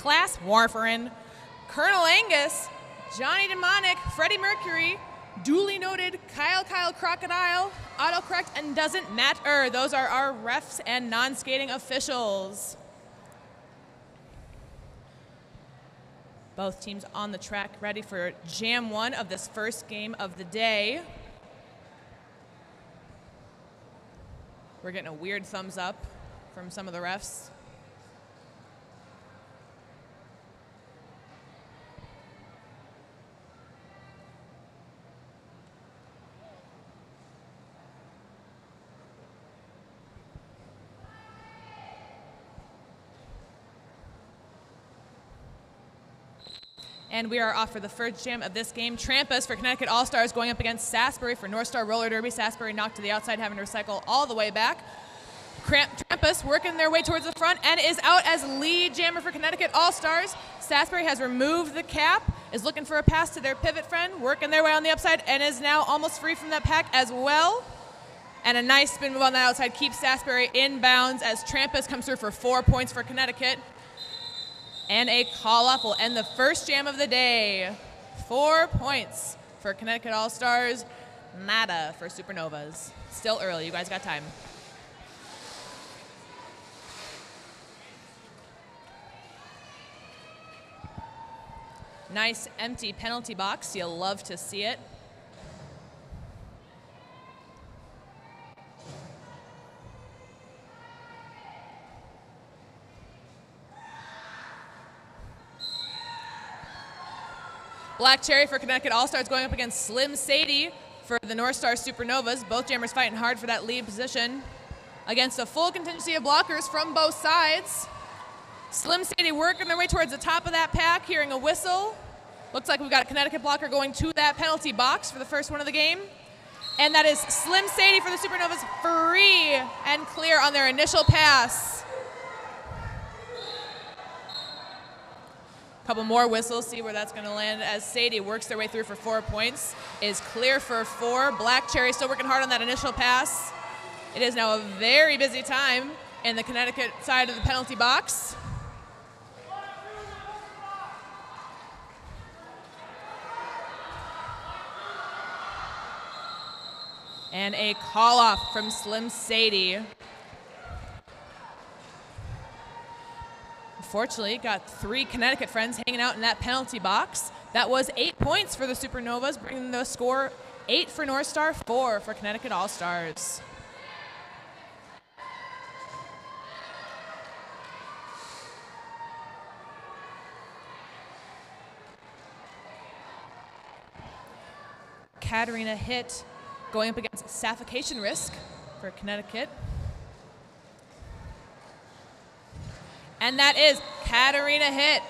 Class Warfarin, Colonel Angus, Johnny Demonic, Freddie Mercury, duly noted Kyle Kyle Crocodile, autocorrect, and doesn't matter. Those are our refs and non skating officials. Both teams on the track ready for jam one of this first game of the day. We're getting a weird thumbs up from some of the refs. And we are off for the first jam of this game. Trampas for Connecticut All Stars going up against Sasbury for North Star Roller Derby. Sasbury knocked to the outside, having to recycle all the way back. Trampas working their way towards the front and is out as lead jammer for Connecticut All Stars. Sasbury has removed the cap, is looking for a pass to their pivot friend, working their way on the upside, and is now almost free from that pack as well. And a nice spin move on the outside keeps Sasbury in bounds as Trampas comes through for four points for Connecticut. And a call off will end the first jam of the day. Four points for Connecticut All Stars, nada for Supernovas. Still early, you guys got time. Nice empty penalty box. You'll love to see it. Black Cherry for Connecticut All Stars going up against Slim Sadie for the North Star Supernovas. Both jammers fighting hard for that lead position against a full contingency of blockers from both sides. Slim Sadie working their way towards the top of that pack, hearing a whistle. Looks like we've got a Connecticut blocker going to that penalty box for the first one of the game. And that is Slim Sadie for the Supernovas free and clear on their initial pass. Couple more whistles, see where that's going to land as Sadie works their way through for four points. Is clear for four. Black Cherry still working hard on that initial pass. It is now a very busy time in the Connecticut side of the penalty box. And a call off from Slim Sadie. Unfortunately, got three Connecticut friends hanging out in that penalty box. That was eight points for the Supernovas, bringing the score eight for North Star, four for Connecticut All Stars. Katarina hit going up against suffocation risk for Connecticut. And that is Katarina Hit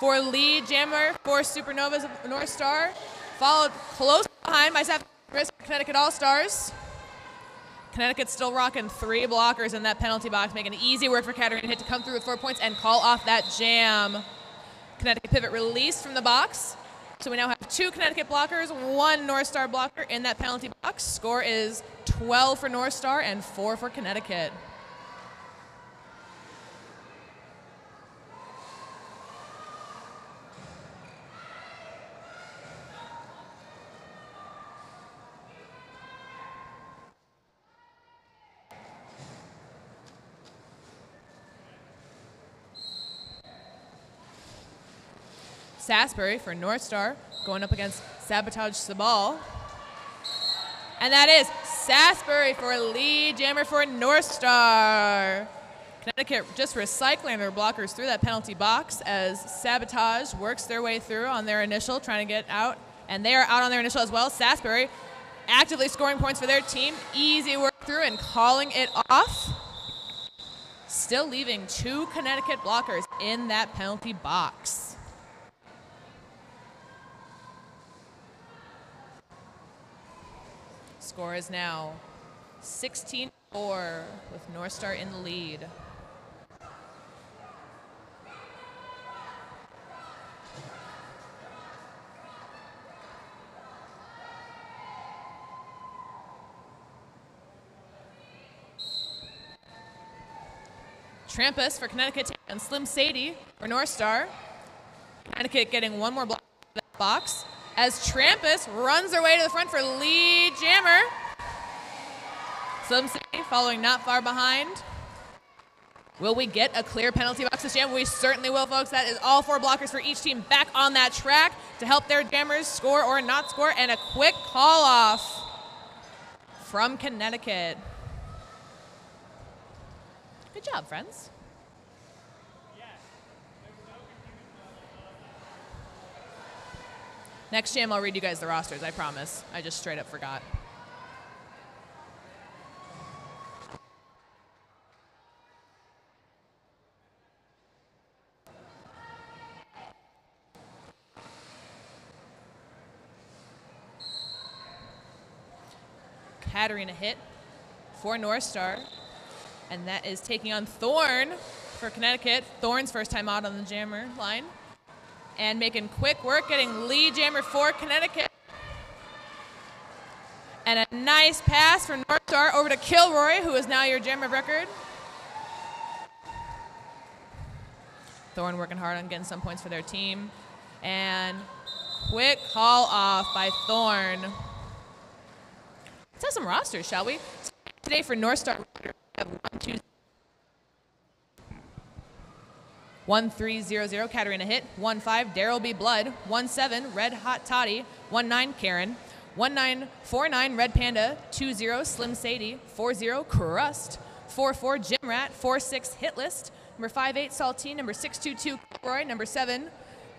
for lead jammer for Supernovas North Star, followed close behind by South Connecticut All Stars. Connecticut still rocking three blockers in that penalty box, making it easy work for Katarina Hit to come through with four points and call off that jam. Connecticut pivot released from the box. So we now have two Connecticut blockers, one North Star blocker in that penalty box. Score is 12 for North Star and four for Connecticut. Sasbury for North Star going up against Sabotage Sabal. And that is Sasbury for lead jammer for North Star. Connecticut just recycling their blockers through that penalty box as Sabotage works their way through on their initial, trying to get out. And they are out on their initial as well. Sasbury actively scoring points for their team. Easy work through and calling it off. Still leaving two Connecticut blockers in that penalty box. Score is now 16 4 with North Star in the lead. Trampas for Connecticut and Slim Sadie for North Star. Connecticut getting one more block that box as Trampas runs their way to the front for lead jammer. Slim Sadie following not far behind. Will we get a clear penalty box this jam? We certainly will, folks. That is all four blockers for each team back on that track to help their jammers score or not score, and a quick call off from Connecticut. Good job, friends. Next jam, I'll read you guys the rosters, I promise. I just straight up forgot. Katarina hit for North Star. And that is taking on Thorn for Connecticut. Thorn's first time out on the jammer line. And making quick work, getting lead jammer for Connecticut. And a nice pass for North Star over to Kilroy, who is now your jammer of record. Thorn working hard on getting some points for their team. And quick call off by Thorn. Let's have some rosters, shall we? Today for North Star, we have one three zero zero Katarina hit. One five Daryl B Blood. One seven Red Hot Toddy. One nine Karen. One nine four nine Red Panda. Two zero Slim Sadie. Four zero Crust. Four four Jim Rat. Four six Hit List. Number five eight Saltine. Number six two two Roy. Number seven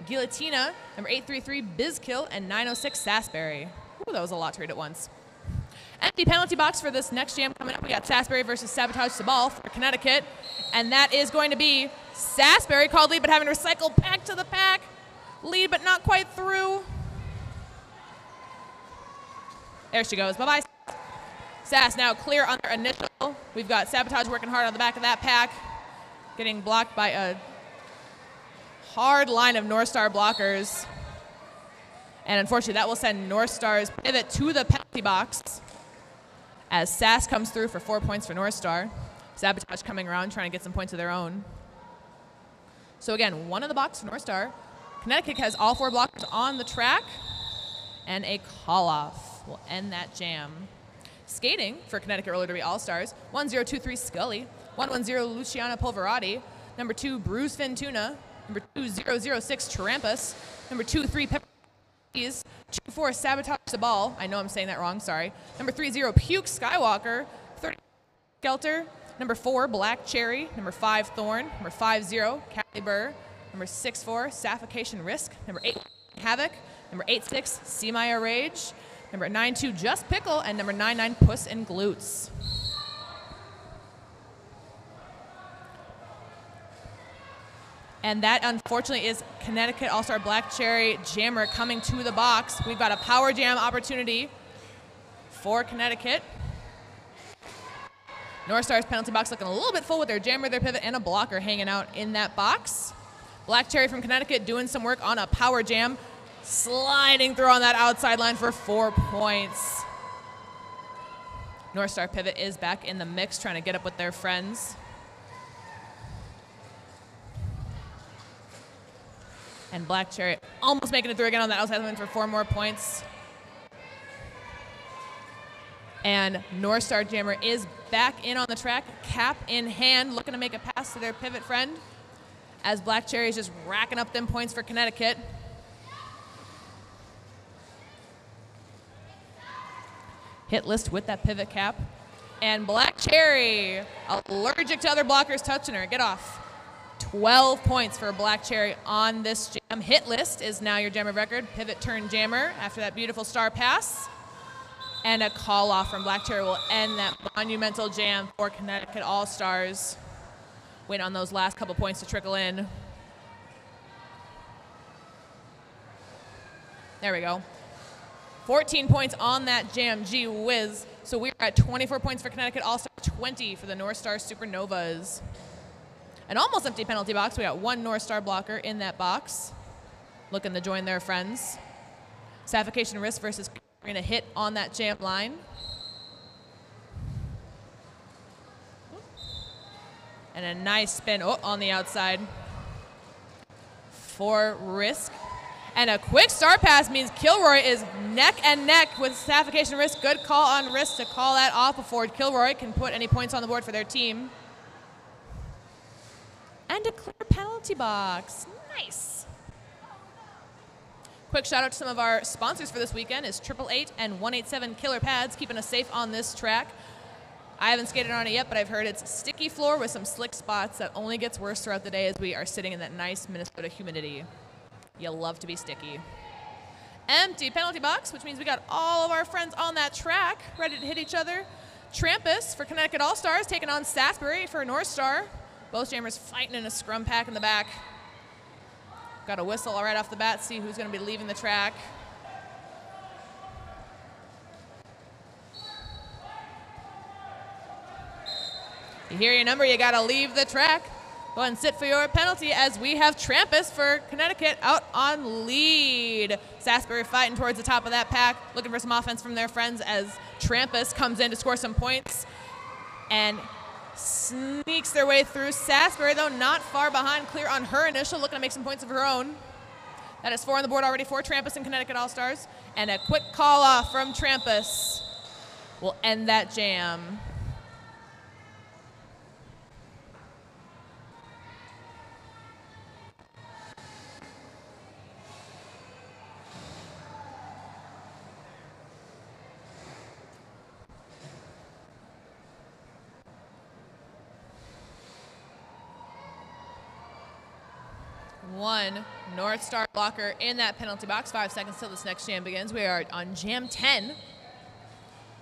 Guillotina. Number eight three three Bizkill. And nine oh six Sasbury. Ooh, that was a lot to read at once. Empty penalty box for this next jam coming up. We got Sasbury versus Sabotage Sabal for Connecticut. And that is going to be Sasbury called lead, but having to recycle back to the pack. Lead, but not quite through. There she goes. Bye-bye. Sass now clear on their initial. We've got Sabotage working hard on the back of that pack. Getting blocked by a hard line of North Star blockers. And unfortunately, that will send North Star's pivot to the penalty box as Sass comes through for four points for North Star. Sabotage coming around trying to get some points of their own. So again, one in the box for North Star. Connecticut has all four blockers on the track, and a call off will end that jam. Skating for Connecticut Roller Derby All Stars 1023 Scully, 110 Luciana Pulverati, number two Bruce Fintuna, number 2006 Trampas, number two three Pepper Two four sabotage the ball. I know I'm saying that wrong. Sorry. Number three zero puke Skywalker. Thirty Skelter. Number four Black Cherry. Number five Thorn. Number five zero Callie Burr. Number six four Suffocation Risk. Number eight Havoc. Number eight six Seamaya Rage. Number nine two Just Pickle and number nine nine Puss and Glutes. And that, unfortunately, is Connecticut All Star Black Cherry Jammer coming to the box. We've got a power jam opportunity for Connecticut. North Star's penalty box looking a little bit full with their jammer, their pivot, and a blocker hanging out in that box. Black Cherry from Connecticut doing some work on a power jam, sliding through on that outside line for four points. North Star pivot is back in the mix, trying to get up with their friends. And Black Cherry almost making it through again on that outside line for four more points. And North Star Jammer is back in on the track, cap in hand, looking to make a pass to their pivot friend. As Black Cherry is just racking up them points for Connecticut. Hit list with that pivot cap. And Black Cherry, allergic to other blockers touching her. Get off. 12 points for Black Cherry on this jam. Hit list is now your jammer record. Pivot turn jammer after that beautiful star pass. And a call off from Black Cherry will end that monumental jam for Connecticut All Stars. Wait on those last couple points to trickle in. There we go. 14 points on that jam. Gee whiz. So we're at 24 points for Connecticut All Stars, 20 for the North Star Supernovas an almost empty penalty box. We got one North Star blocker in that box, looking to join their friends. Suffocation risk versus Karina hit on that jam line. And a nice spin oh, on the outside for Risk. And a quick star pass means Kilroy is neck and neck with Suffocation Risk. Good call on Risk to call that off before Kilroy can put any points on the board for their team. And a clear penalty box. Nice. Quick shout out to some of our sponsors for this weekend is Triple Eight and 187 Killer Pads, keeping us safe on this track. I haven't skated on it yet, but I've heard it's sticky floor with some slick spots that only gets worse throughout the day as we are sitting in that nice Minnesota humidity. You love to be sticky. Empty penalty box, which means we got all of our friends on that track ready to hit each other. Trampas for Connecticut All Stars taking on Sasbury for North Star. Both jammers fighting in a scrum pack in the back. Got a whistle right off the bat, see who's going to be leaving the track. You hear your number, you got to leave the track. Go ahead and sit for your penalty as we have Trampas for Connecticut out on lead. Sasbury fighting towards the top of that pack, looking for some offense from their friends as Trampas comes in to score some points and sneaks their way through. Sasbury, though, not far behind, clear on her initial, looking to make some points of her own. That is four on the board already for Trampus and Connecticut All Stars. And a quick call off from Trampus will end that jam. One North Star blocker in that penalty box. Five seconds till this next jam begins. We are on jam 10.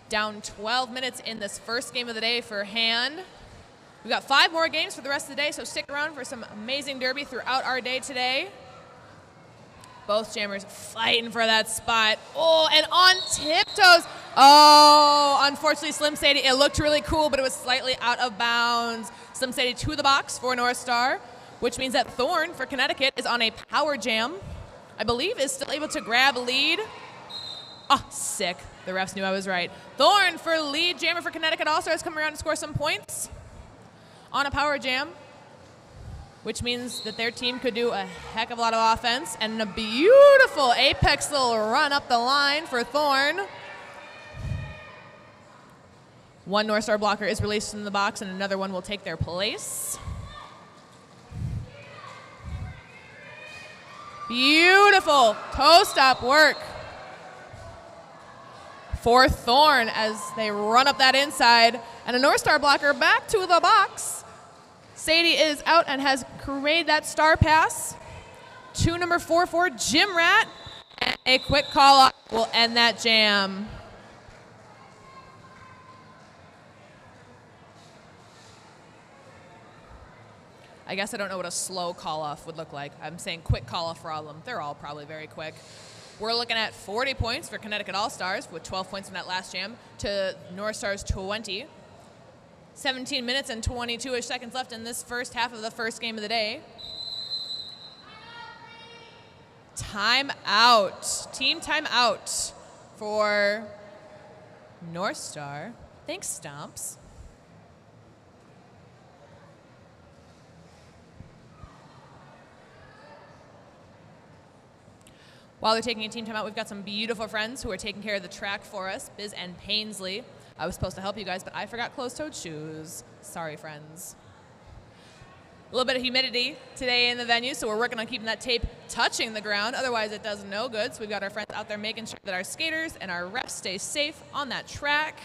Down 12 minutes in this first game of the day for Hand. We've got five more games for the rest of the day, so stick around for some amazing derby throughout our day today. Both jammers fighting for that spot. Oh, and on tiptoes. Oh, unfortunately, Slim Sadie, it looked really cool, but it was slightly out of bounds. Slim Sadie to the box for North Star which means that Thorn for Connecticut is on a power jam. I believe is still able to grab a lead. Oh, sick. The refs knew I was right. Thorn for lead jammer for Connecticut also has come around to score some points on a power jam, which means that their team could do a heck of a lot of offense and a beautiful apex little run up the line for Thorn. One North Star blocker is released in the box and another one will take their place. Beautiful toe stop work for Thorn as they run up that inside. And a North Star blocker back to the box. Sadie is out and has created that star pass to number four for Jim Rat. And a quick call up will end that jam. I guess I don't know what a slow call off would look like. I'm saying quick call off for all of them. They're all probably very quick. We're looking at 40 points for Connecticut All Stars with 12 points from that last jam to North Stars 20. 17 minutes and 22 ish seconds left in this first half of the first game of the day. Time out. Team time out for North Star. Thanks, Stomps. While they're taking a team timeout, we've got some beautiful friends who are taking care of the track for us, Biz and Painsley. I was supposed to help you guys, but I forgot closed-toed shoes. Sorry, friends. A little bit of humidity today in the venue, so we're working on keeping that tape touching the ground. Otherwise, it does no good. So we've got our friends out there making sure that our skaters and our refs stay safe on that track.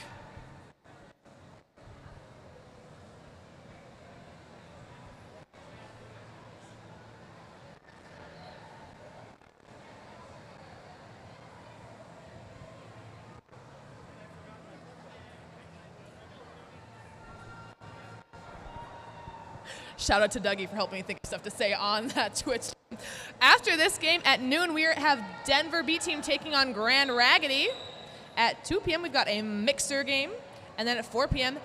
Shout out to Dougie for helping me think of stuff to say on that Twitch. After this game at noon, we have Denver B team taking on Grand Raggidy. At 2 p.m., we've got a mixer game. And then at 4 p.m.,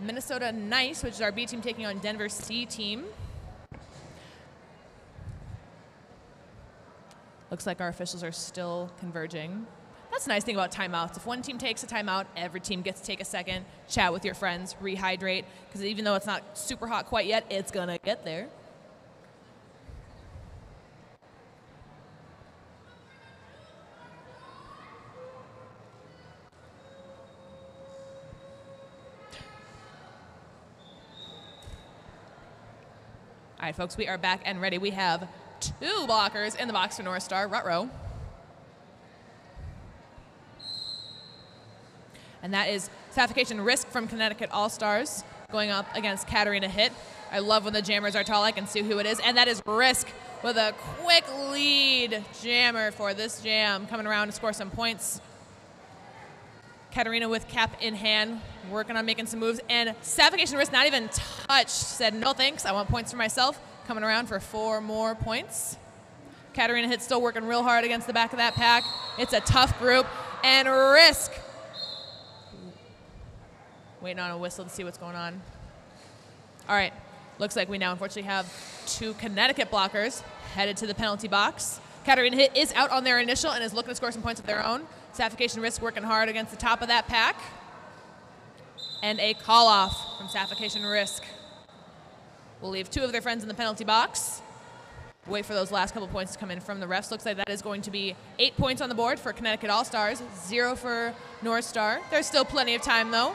Minnesota Nice, which is our B team taking on Denver C team. Looks like our officials are still converging. That's the nice thing about timeouts. If one team takes a timeout, every team gets to take a second, chat with your friends, rehydrate, because even though it's not super hot quite yet, it's going to get there. All right, folks, we are back and ready. We have two blockers in the box for North Star, Rutro. And that is Suffocation Risk from Connecticut All Stars going up against Katarina Hit. I love when the jammers are tall. I can see who it is. And that is Risk with a quick lead jammer for this jam, coming around to score some points. Katarina with cap in hand, working on making some moves. And Suffocation Risk not even touched. Said, no thanks, I want points for myself. Coming around for four more points. Katarina Hit still working real hard against the back of that pack. It's a tough group. And Risk waiting on a whistle to see what's going on. All right, looks like we now unfortunately have two Connecticut blockers headed to the penalty box. Katarina Hit is out on their initial and is looking to score some points of their own. Suffocation Risk working hard against the top of that pack. And a call off from Suffocation Risk. We'll leave two of their friends in the penalty box. Wait for those last couple points to come in from the refs. Looks like that is going to be eight points on the board for Connecticut All Stars, zero for North Star. There's still plenty of time though.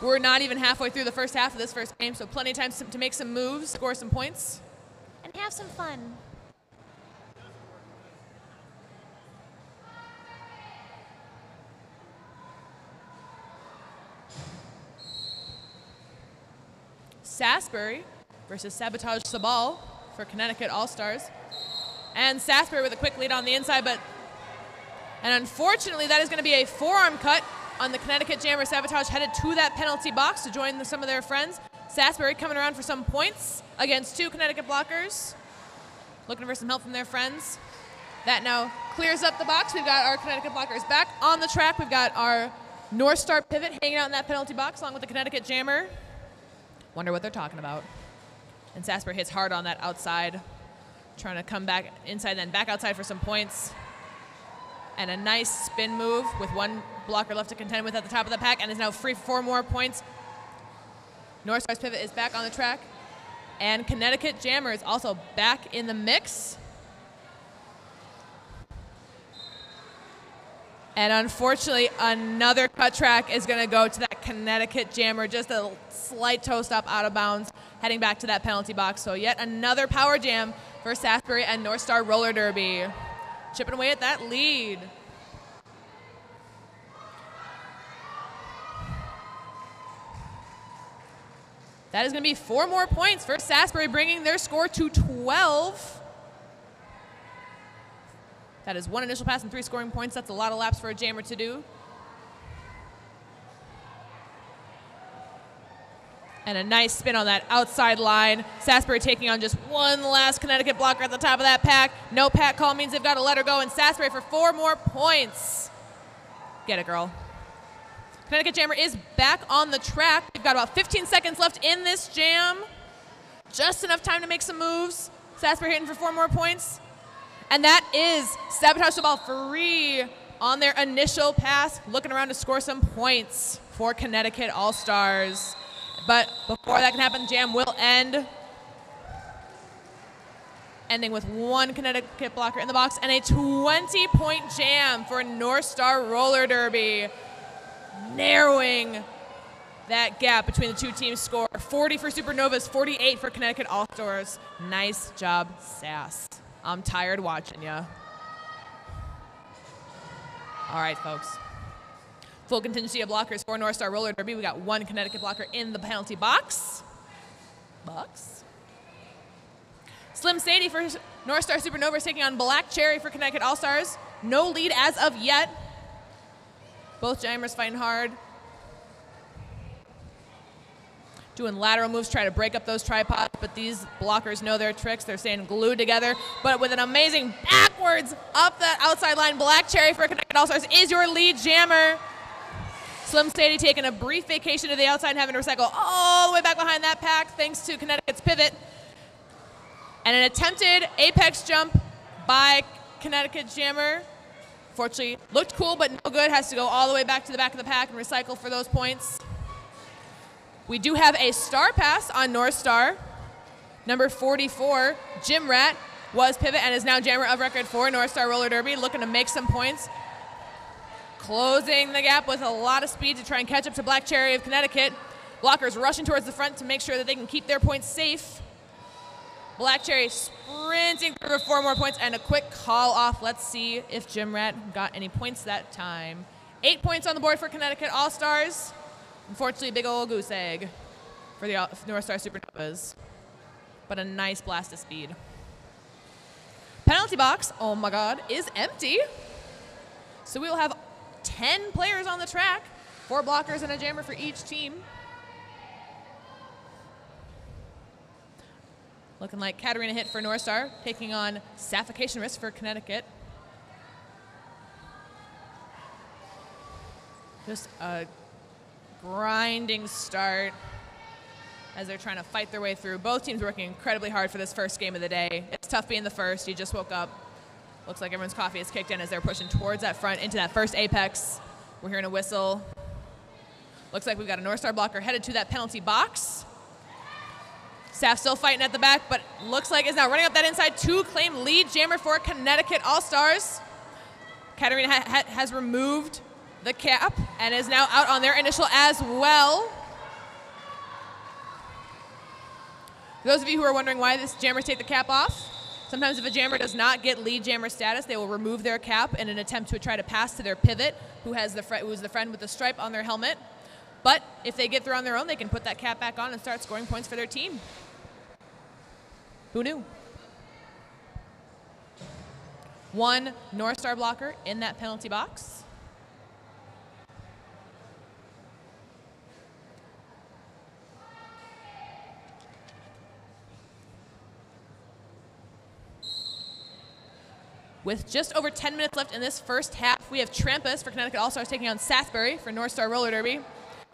We're not even halfway through the first half of this first game, so plenty of time to make some moves, score some points. And have some fun. Sasbury versus Sabotage Sabal for Connecticut All-Stars. And Sasbury with a quick lead on the inside, but and unfortunately that is going to be a forearm cut on the Connecticut Jammer Sabotage headed to that penalty box to join the, some of their friends. Sasbury coming around for some points against two Connecticut blockers. Looking for some help from their friends. That now clears up the box. We've got our Connecticut blockers back on the track. We've got our North Star pivot hanging out in that penalty box along with the Connecticut Jammer. Wonder what they're talking about. And Sasbury hits hard on that outside, trying to come back inside, then back outside for some points. And a nice spin move with one blocker left to contend with at the top of the pack and is now free for four more points. North Star's pivot is back on the track. And Connecticut Jammer is also back in the mix. And unfortunately, another cut track is going to go to that Connecticut Jammer. Just a slight toe stop out of bounds, heading back to that penalty box. So yet another power jam for Sasbury and North Star Roller Derby. Chipping away at that lead. That is going to be four more points for Sasbury, bringing their score to 12. That is one initial pass and three scoring points. That's a lot of laps for a jammer to do. And a nice spin on that outside line. Sasbury taking on just one last Connecticut blocker at the top of that pack. No pack call means they've got to let her go. And Sasbury for four more points. Get it, girl. Connecticut Jammer is back on the track. We've got about 15 seconds left in this jam. Just enough time to make some moves. Sasbury hitting for four more points. And that is Sabotage the Ball free on their initial pass, looking around to score some points for Connecticut All Stars. But before that can happen, the jam will end. Ending with one Connecticut blocker in the box and a 20 point jam for North Star Roller Derby narrowing that gap between the two teams' score. 40 for Supernovas, 48 for Connecticut All Stars. Nice job, Sass. I'm tired watching you. All right, folks. Full contingency of blockers for North Star Roller Derby. We got one Connecticut blocker in the penalty box. Box. Slim Sadie for North Star Supernovas taking on Black Cherry for Connecticut All Stars. No lead as of yet. Both jammers fighting hard. Doing lateral moves, trying to break up those tripods, but these blockers know their tricks. They're staying glued together, but with an amazing backwards up that outside line. Black Cherry for Connecticut All Stars is your lead jammer. Slim Sadie taking a brief vacation to the outside and having to recycle all the way back behind that pack thanks to Connecticut's pivot. And an attempted apex jump by Connecticut Jammer Fortunately, looked cool, but no good. Has to go all the way back to the back of the pack and recycle for those points. We do have a star pass on North Star. Number 44, Jim Rat, was pivot and is now jammer of record for North Star Roller Derby, looking to make some points. Closing the gap with a lot of speed to try and catch up to Black Cherry of Connecticut. Blockers rushing towards the front to make sure that they can keep their points safe. Black Cherry sprinting through for four more points and a quick call off. Let's see if Jim Rat got any points that time. Eight points on the board for Connecticut All Stars. Unfortunately, big old goose egg for the North Star Supernovas, but a nice blast of speed. Penalty box, oh my God, is empty. So we will have 10 players on the track, four blockers and a jammer for each team. Looking like Katarina hit for North Star, taking on Suffocation Risk for Connecticut. Just a grinding start as they're trying to fight their way through. Both teams working incredibly hard for this first game of the day. It's tough being the first. You just woke up. Looks like everyone's coffee is kicked in as they're pushing towards that front into that first apex. We're hearing a whistle. Looks like we've got a North Star blocker headed to that penalty box. Staff still fighting at the back, but looks like is now running up that inside to claim lead jammer for Connecticut All Stars. Katarina ha ha has removed the cap and is now out on their initial as well. For those of you who are wondering why this jammers take the cap off, sometimes if a jammer does not get lead jammer status, they will remove their cap in an attempt to try to pass to their pivot, who has the who is the friend with the stripe on their helmet. But if they get through on their own, they can put that cap back on and start scoring points for their team. Who knew? One North Star blocker in that penalty box. With just over 10 minutes left in this first half, we have Trampas for Connecticut All-Stars taking on Sasbury for North Star Roller Derby.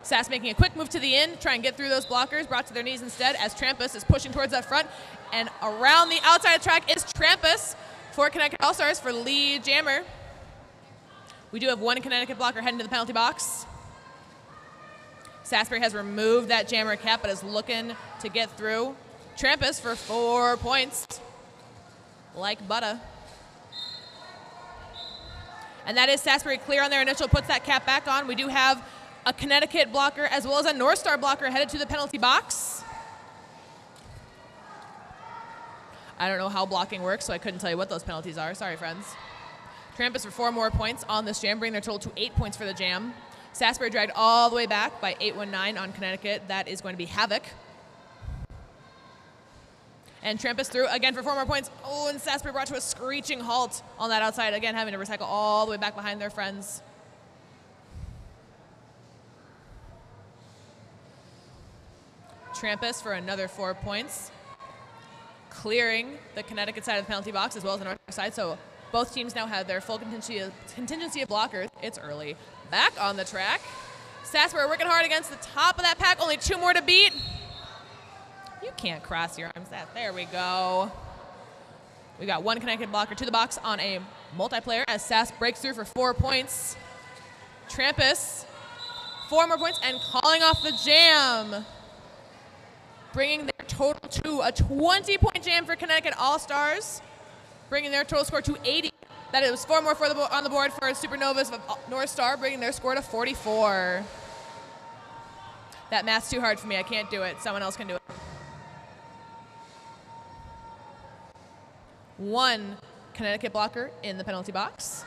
Sass making a quick move to the end, try and get through those blockers, brought to their knees instead as Trampas is pushing towards that front. And around the outside track is Trampas for Connecticut All-Stars for Lee Jammer. We do have one Connecticut blocker heading to the penalty box. Sasbury has removed that jammer cap but is looking to get through. Trampas for four points, like butter. And that is Sasbury clear on their initial, puts that cap back on. We do have a Connecticut blocker as well as a North Star blocker headed to the penalty box. I don't know how blocking works, so I couldn't tell you what those penalties are. Sorry, friends. Trampas for four more points on this jam, bringing their total to eight points for the jam. Sasbury dragged all the way back by 819 on Connecticut. That is going to be Havoc. And Trampas through again for four more points. Oh, and Sasbury brought to a screeching halt on that outside. Again, having to recycle all the way back behind their friends. Trampas for another four points, clearing the Connecticut side of the penalty box as well as the North side. So both teams now have their full contingency of, contingency of blockers. It's early. Back on the track. Sasbury working hard against the top of that pack. Only two more to beat. You can't cross your arms. That there we go. We got one Connecticut blocker to the box on a multiplayer as Sass breaks through for four points. Trampas, four more points and calling off the jam bringing their total to a 20 point jam for Connecticut All Stars, bringing their total score to 80. That was four more for the, on the board for Supernovas of uh, North Star, bringing their score to 44. That math's too hard for me. I can't do it. Someone else can do it. One Connecticut blocker in the penalty box.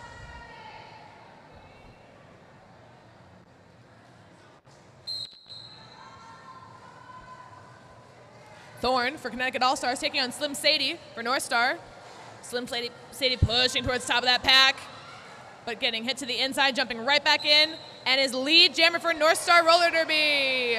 Thorn for Connecticut All Stars taking on Slim Sadie for North Star. Slim Sadie, Sadie pushing towards the top of that pack, but getting hit to the inside, jumping right back in, and his lead jammer for North Star Roller Derby.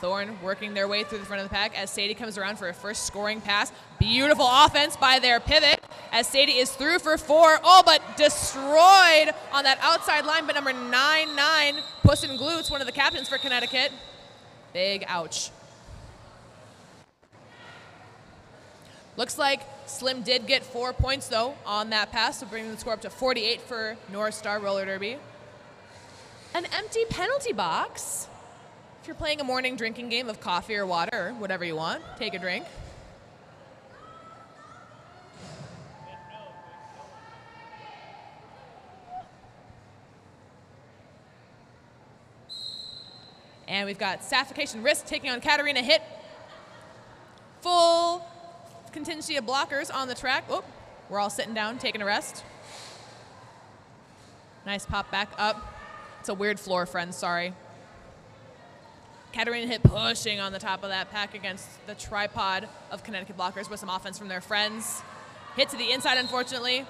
Thorn working their way through the front of the pack as Sadie comes around for a first scoring pass. Beautiful offense by their pivot as Sadie is through for four. Oh, but destroyed on that outside line. But number 9 9, Puss in Glutes, one of the captains for Connecticut. Big ouch. Looks like Slim did get four points, though, on that pass, so bringing the score up to 48 for North Star Roller Derby. An empty penalty box. If you're playing a morning drinking game of coffee or water, or whatever you want, take a drink. And we've got Suffocation Risk taking on Katarina Hit. Full contingency of blockers on the track. Oh, we're all sitting down, taking a rest. Nice pop back up. It's a weird floor, friends, sorry. Katarina Hit pushing on the top of that pack against the tripod of Connecticut blockers with some offense from their friends. Hit to the inside, unfortunately.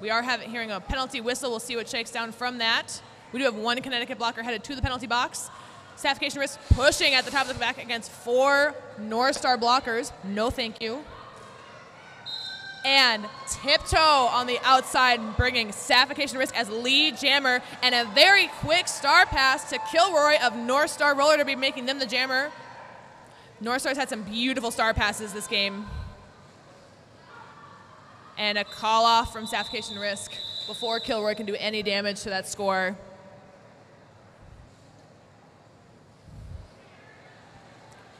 We are having, hearing a penalty whistle. We'll see what shakes down from that. We do have one Connecticut blocker headed to the penalty box. Suffocation Risk pushing at the top of the back against four North Star blockers. No thank you. And tiptoe on the outside, bringing Suffocation Risk as lead jammer, and a very quick star pass to Kilroy of North Star Roller Derby making them the jammer. North Star's had some beautiful star passes this game. And a call off from Suffocation Risk before Kilroy can do any damage to that score.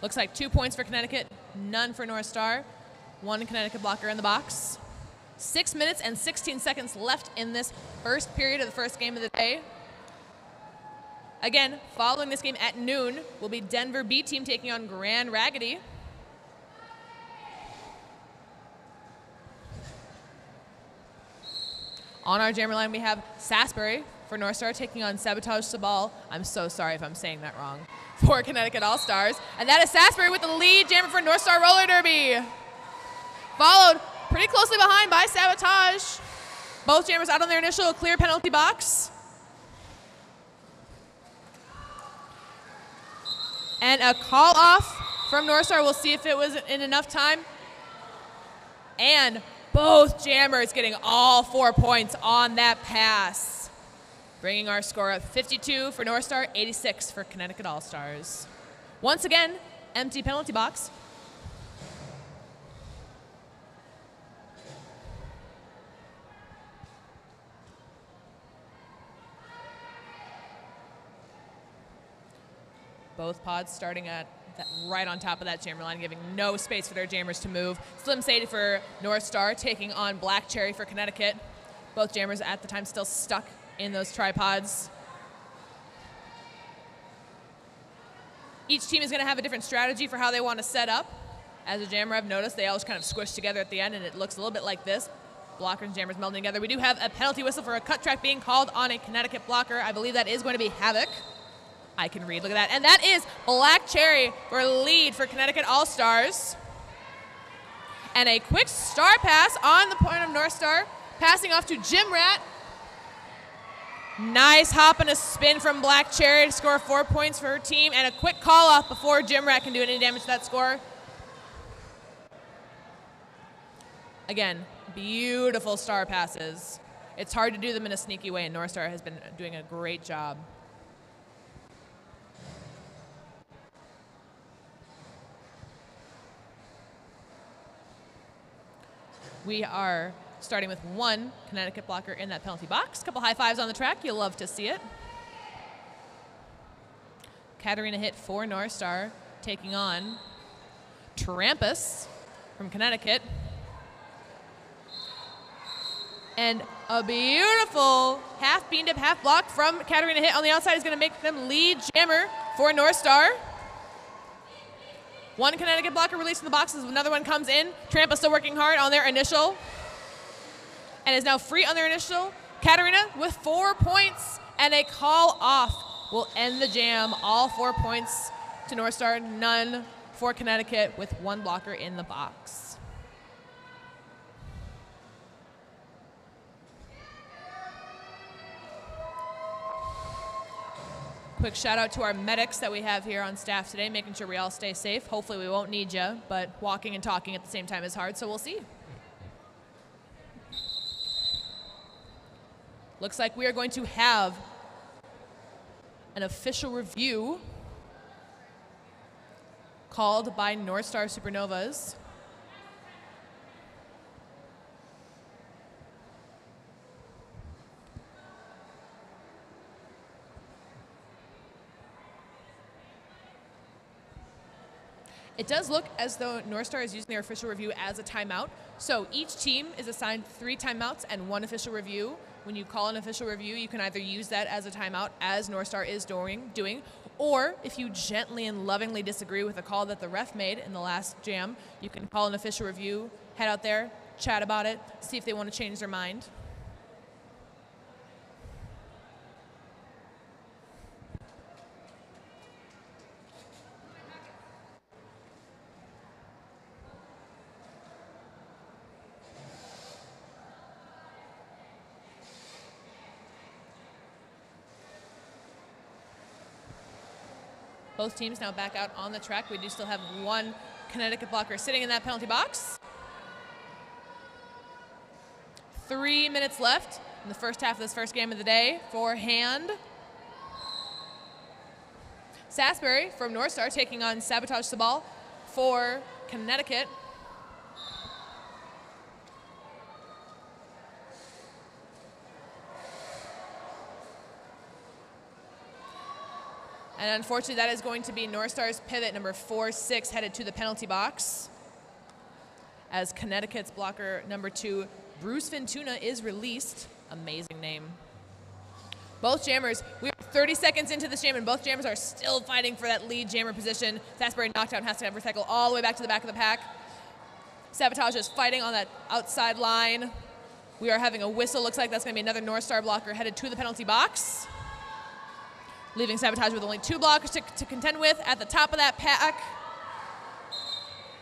Looks like two points for Connecticut, none for North Star. One Connecticut blocker in the box. Six minutes and 16 seconds left in this first period of the first game of the day. Again, following this game at noon will be Denver B team taking on Grand Raggidy. On our jammer line, we have Sasbury for North Star taking on Sabotage Sabal. I'm so sorry if I'm saying that wrong. For Connecticut All Stars. And that is Sasbury with the lead jammer for North Star Roller Derby. Followed pretty closely behind by Sabotage. Both jammers out on their initial clear penalty box. And a call off from North Star. We'll see if it was in enough time. And both jammers getting all four points on that pass. Bringing our score up 52 for North Star, 86 for Connecticut All Stars. Once again, empty penalty box. Both pods starting at right on top of that jammer line, giving no space for their jammers to move. Slim Sadie for North Star taking on Black Cherry for Connecticut. Both jammers at the time still stuck in those tripods. Each team is going to have a different strategy for how they want to set up. As a jammer, I've noticed they all just kind of squish together at the end, and it looks a little bit like this. Blockers and jammers melding together. We do have a penalty whistle for a cut track being called on a Connecticut blocker. I believe that is going to be Havoc. I can read. Look at that. And that is Black Cherry for lead for Connecticut All Stars. And a quick star pass on the point of North Star, passing off to Jim Rat. Nice hop and a spin from Black Cherry to score four points for her team, and a quick call off before Jim Rat can do any damage to that score. Again, beautiful star passes. It's hard to do them in a sneaky way, and North Star has been doing a great job. We are starting with one Connecticut blocker in that penalty box. Couple high fives on the track. You'll love to see it. Katarina hit for North Star, taking on Trampas from Connecticut. And a beautiful half bean dip, half block from Katarina hit on the outside is going to make them lead jammer for North Star. One Connecticut blocker released from the boxes, another one comes in. Trampa still working hard on their initial and is now free on their initial. Katarina with four points and a call off will end the jam. All four points to North Star, none for Connecticut with one blocker in the box. quick shout out to our medics that we have here on staff today, making sure we all stay safe. Hopefully, we won't need you, but walking and talking at the same time is hard, so we'll see. Looks like we are going to have an official review called by North Star Supernovas. It does look as though North Star is using their official review as a timeout. So each team is assigned three timeouts and one official review. When you call an official review, you can either use that as a timeout, as North Star is doing, doing, or if you gently and lovingly disagree with a call that the ref made in the last jam, you can call an official review, head out there, chat about it, see if they want to change their mind. Both teams now back out on the track. We do still have one Connecticut blocker sitting in that penalty box. Three minutes left in the first half of this first game of the day for HaND. Sasbury from North Star taking on Sabotage Sabal for Connecticut. And unfortunately, that is going to be North Star's pivot number four, six, headed to the penalty box. As Connecticut's blocker number two, Bruce Ventuna, is released. Amazing name. Both jammers, we are 30 seconds into this jam, and both jammers are still fighting for that lead jammer position. Sasbury knocked out has to have recycle all the way back to the back of the pack. Sabotage is fighting on that outside line. We are having a whistle. Looks like that's going to be another North Star blocker headed to the penalty box leaving Sabotage with only two blockers to, to contend with at the top of that pack.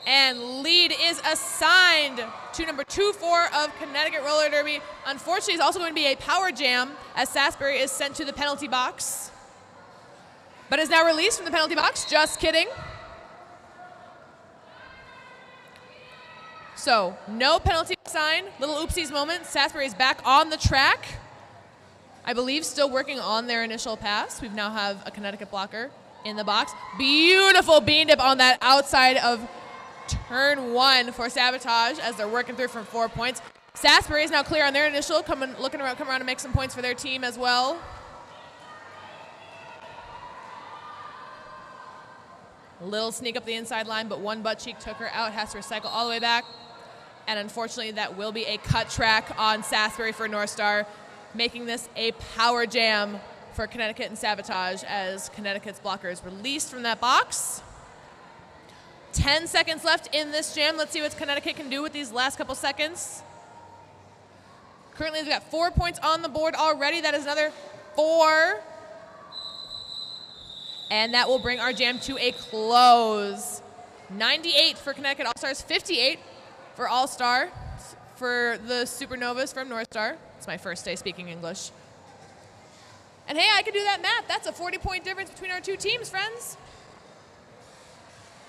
And lead is assigned to number 2-4 of Connecticut Roller Derby. Unfortunately, it's also going to be a power jam as Sasbury is sent to the penalty box. But is now released from the penalty box. Just kidding. So, no penalty sign. Little oopsies moment. Sasbury is back on the track. I believe still working on their initial pass. We now have a Connecticut blocker in the box. Beautiful bean dip on that outside of turn one for Sabotage as they're working through from four points. Sasbury is now clear on their initial, coming, looking around, come around and make some points for their team as well. A Little sneak up the inside line, but one butt cheek took her out, has to recycle all the way back. And unfortunately, that will be a cut track on Sasbury for North Star making this a power jam for Connecticut and Sabotage as Connecticut's blocker is released from that box. 10 seconds left in this jam. Let's see what Connecticut can do with these last couple seconds. Currently, they've got four points on the board already. That is another four. And that will bring our jam to a close. 98 for Connecticut All Stars, 58 for All Star for the Supernovas from North Star. My first day speaking English. And hey, I can do that math. That's a 40 point difference between our two teams, friends.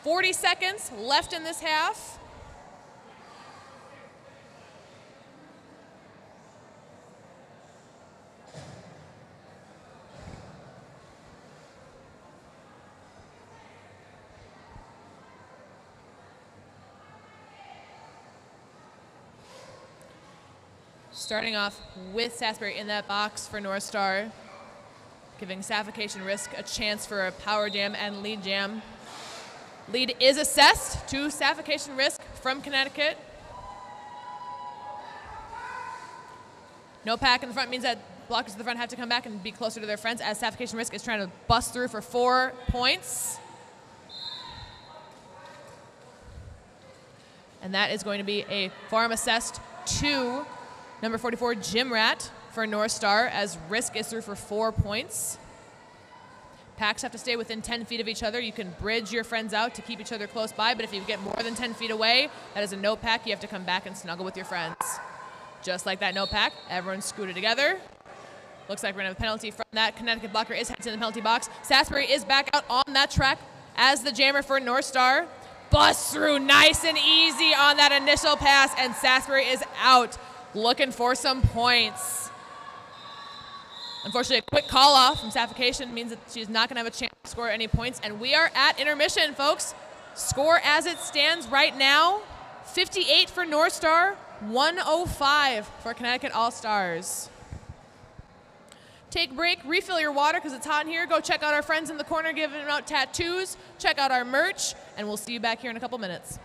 40 seconds left in this half. Starting off with Sasbury in that box for North Star, giving Suffocation Risk a chance for a power jam and lead jam. Lead is assessed to Suffocation Risk from Connecticut. No pack in the front means that blockers at the front have to come back and be closer to their friends as Suffocation Risk is trying to bust through for four points. And that is going to be a forearm assessed two Number 44, Gym Rat for North Star as Risk is through for four points. Packs have to stay within 10 feet of each other. You can bridge your friends out to keep each other close by, but if you get more than 10 feet away, that is a no pack. You have to come back and snuggle with your friends. Just like that no pack, everyone's scooted together. Looks like we're going to have a penalty from that. Connecticut blocker is headed to the penalty box. Sasbury is back out on that track as the jammer for North Star. Bust through nice and easy on that initial pass, and Sasbury is out looking for some points. Unfortunately, a quick call off from Suffocation means that she's not going to have a chance to score any points. And we are at intermission, folks. Score as it stands right now 58 for North Star, 105 for Connecticut All Stars. take a break, refill your water because it's hot in here. Go check out our friends in the corner giving out tattoos. Check out our merch, and we'll see you back here in a couple minutes.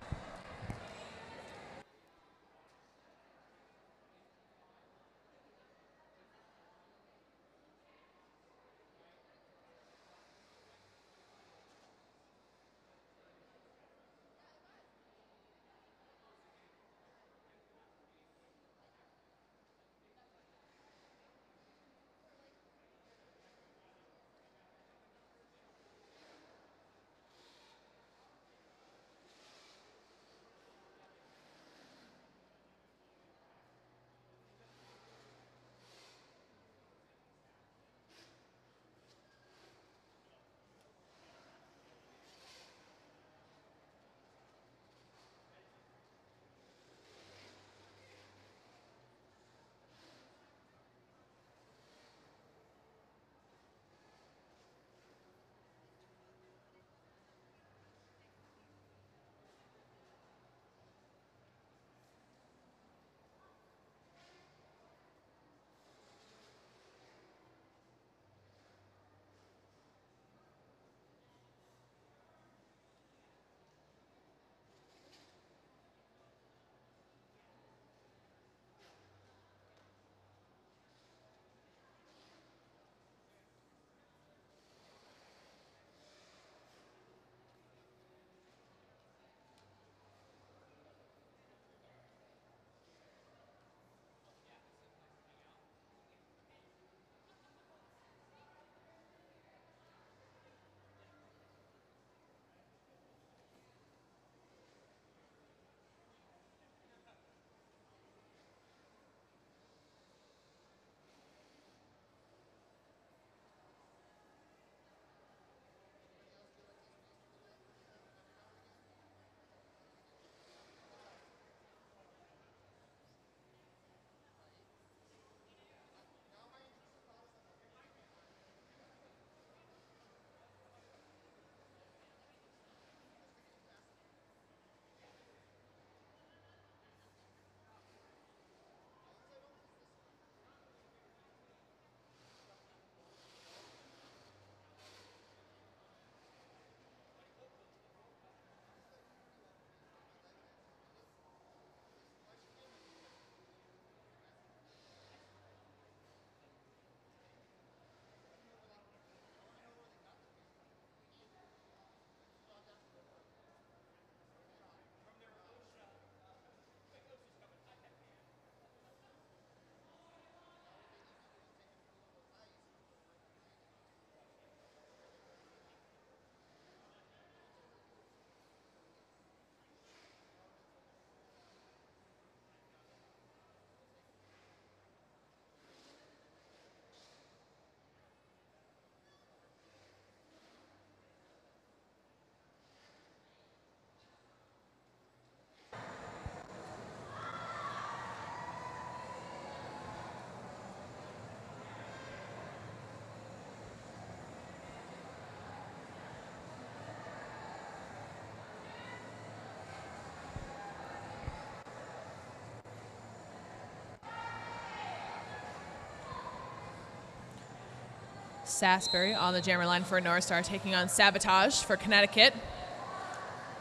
Sasbury on the jammer line for North Star, taking on Sabotage for Connecticut.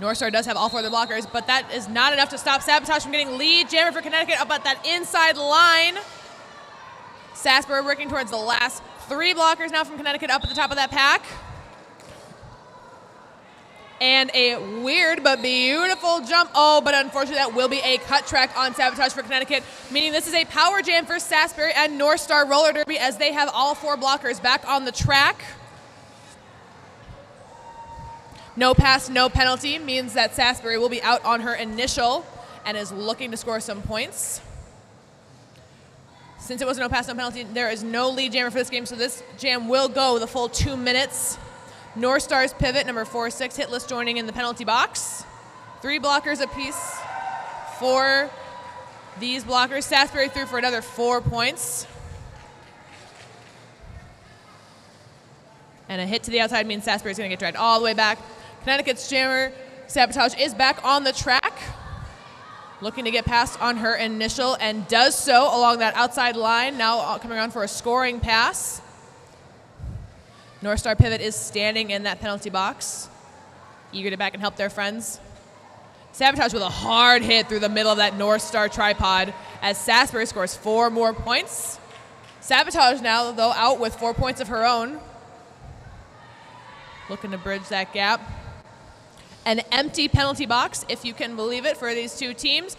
North Star does have all four of the blockers, but that is not enough to stop Sabotage from getting lead. Jammer for Connecticut up at that inside line. Sasbury working towards the last three blockers now from Connecticut up at the top of that pack. And a weird but beautiful jump. Oh, but unfortunately, that will be a cut track on Sabotage for Connecticut, meaning this is a power jam for Sasbury and North Star Roller Derby as they have all four blockers back on the track. No pass, no penalty means that Sasbury will be out on her initial and is looking to score some points. Since it was no pass, no penalty, there is no lead jammer for this game, so this jam will go the full two minutes. North Stars pivot, number four, six, hitless joining in the penalty box. Three blockers apiece for these blockers. Sasbury through for another four points. And a hit to the outside means Sasbury's going to get dragged all the way back. Connecticut's jammer, Sabotage, is back on the track. Looking to get past on her initial and does so along that outside line. Now uh, coming around for a scoring pass. North Star Pivot is standing in that penalty box, eager to back and help their friends. Sabotage with a hard hit through the middle of that North Star tripod as Sasbury scores four more points. Sabotage now, though, out with four points of her own. Looking to bridge that gap. An empty penalty box, if you can believe it, for these two teams.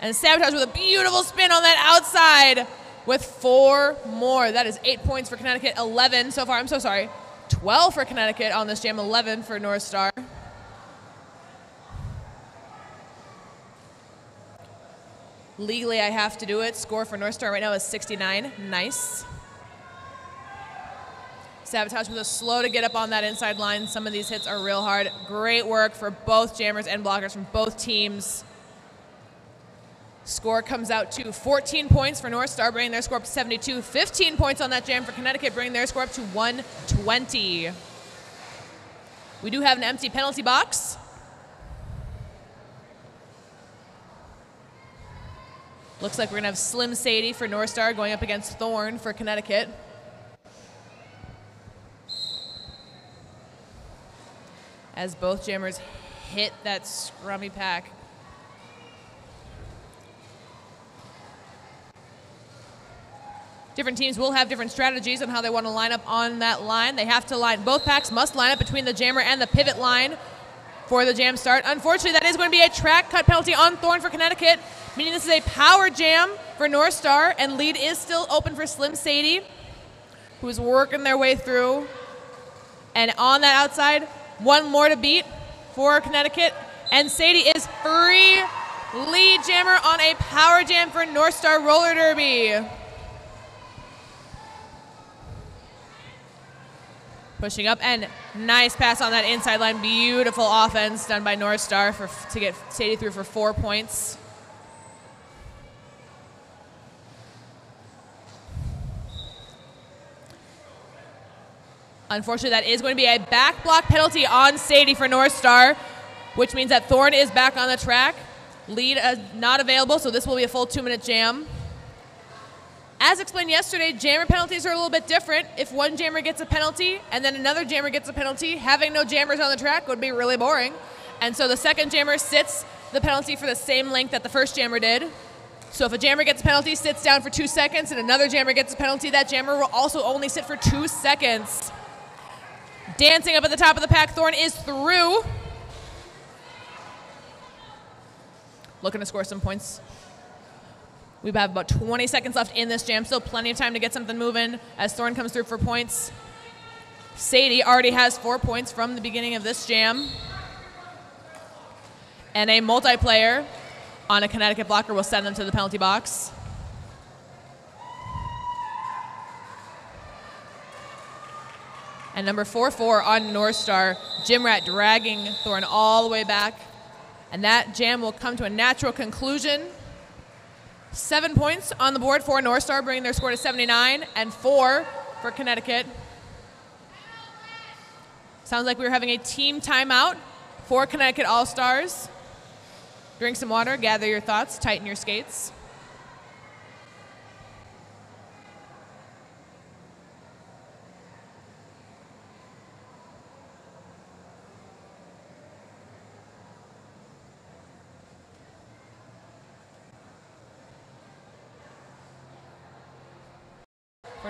And Sabotage with a beautiful spin on that outside with four more. That is eight points for Connecticut, 11 so far. I'm so sorry. 12 for Connecticut on this jam, 11 for North Star. Legally, I have to do it. Score for North Star right now is 69. Nice. Sabotage was a slow to get up on that inside line. Some of these hits are real hard. Great work for both jammers and blockers from both teams. Score comes out to 14 points for North Star, bringing their score up to 72. 15 points on that jam for Connecticut, bringing their score up to 120. We do have an empty penalty box. Looks like we're going to have Slim Sadie for North Star going up against Thorn for Connecticut. As both jammers hit that scrummy pack. Different teams will have different strategies on how they want to line up on that line. They have to line, both packs must line up between the jammer and the pivot line for the jam start. Unfortunately, that is going to be a track cut penalty on Thorn for Connecticut, meaning this is a power jam for North Star, and lead is still open for Slim Sadie, who's working their way through. And on that outside, one more to beat for Connecticut, and Sadie is free lead jammer on a power jam for North Star Roller Derby. Pushing up and nice pass on that inside line. Beautiful offense done by North Star for to get Sadie through for four points. Unfortunately, that is going to be a back block penalty on Sadie for North Star, which means that Thorn is back on the track. Lead uh, not available, so this will be a full two minute jam. As explained yesterday, jammer penalties are a little bit different. If one jammer gets a penalty and then another jammer gets a penalty, having no jammers on the track would be really boring. And so the second jammer sits the penalty for the same length that the first jammer did. So if a jammer gets a penalty, sits down for two seconds, and another jammer gets a penalty, that jammer will also only sit for two seconds. Dancing up at the top of the pack, Thorn is through. Looking to score some points we have about 20 seconds left in this jam. Still plenty of time to get something moving as Thorn comes through for points. Sadie already has four points from the beginning of this jam. And a multiplayer on a Connecticut blocker will send them to the penalty box. And number 4-4 on North Star, Gym Rat dragging Thorn all the way back. And that jam will come to a natural conclusion Seven points on the board for North Star, bringing their score to 79, and four for Connecticut. Sounds like we are having a team timeout for Connecticut All Stars. Drink some water, gather your thoughts, tighten your skates.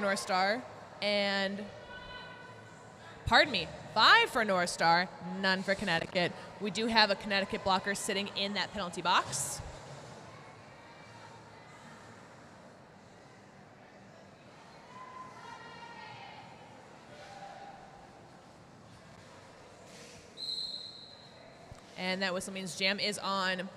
For North Star, and pardon me, five for North Star, none for Connecticut. We do have a Connecticut blocker sitting in that penalty box. And that whistle means Jam is on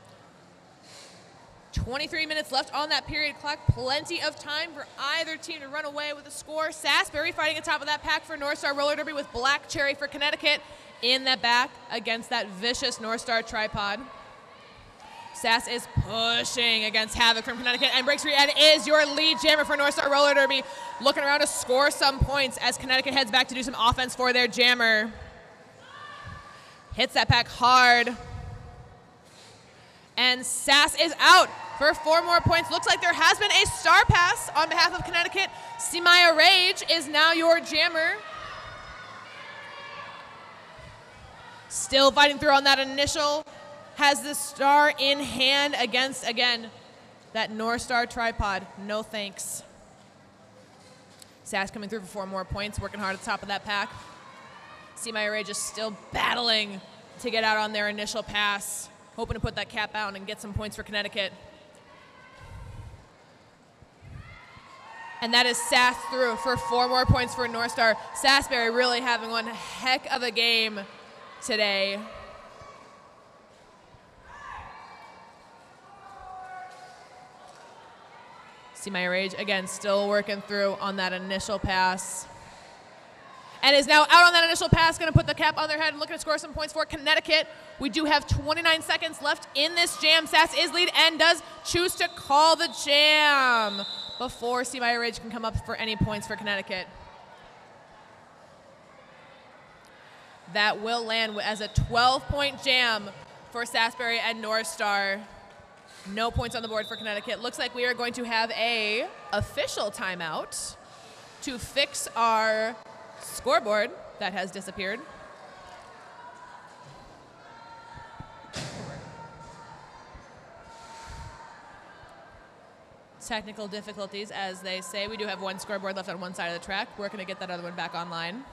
23 minutes left on that period clock. Plenty of time for either team to run away with a score. Sasbury fighting atop of that pack for North Star Roller Derby with Black Cherry for Connecticut in the back against that vicious North Star tripod. Sass is pushing against Havoc from Connecticut and breaks free and is your lead jammer for North Star Roller Derby. Looking around to score some points as Connecticut heads back to do some offense for their jammer. Hits that pack hard. And Sass is out for four more points. Looks like there has been a star pass on behalf of Connecticut. See My Rage is now your jammer. Still fighting through on that initial. Has the star in hand against, again, that North Star tripod. No thanks. Sass coming through for four more points, working hard at the top of that pack. See Rage is still battling to get out on their initial pass, hoping to put that cap out and get some points for Connecticut. And that is Sass through for four more points for North Star. Sasbury really having one heck of a game today. See my rage again, still working through on that initial pass. And is now out on that initial pass, going to put the cap on their head and looking to score some points for Connecticut. We do have 29 seconds left in this jam. Sass is lead and does choose to call the jam before See My Rage can come up for any points for Connecticut. That will land as a 12 point jam for Sasbury and North Star. No points on the board for Connecticut. Looks like we are going to have a official timeout to fix our scoreboard that has disappeared. Technical difficulties, as they say. We do have one scoreboard left on one side of the track. We're going to get that other one back online.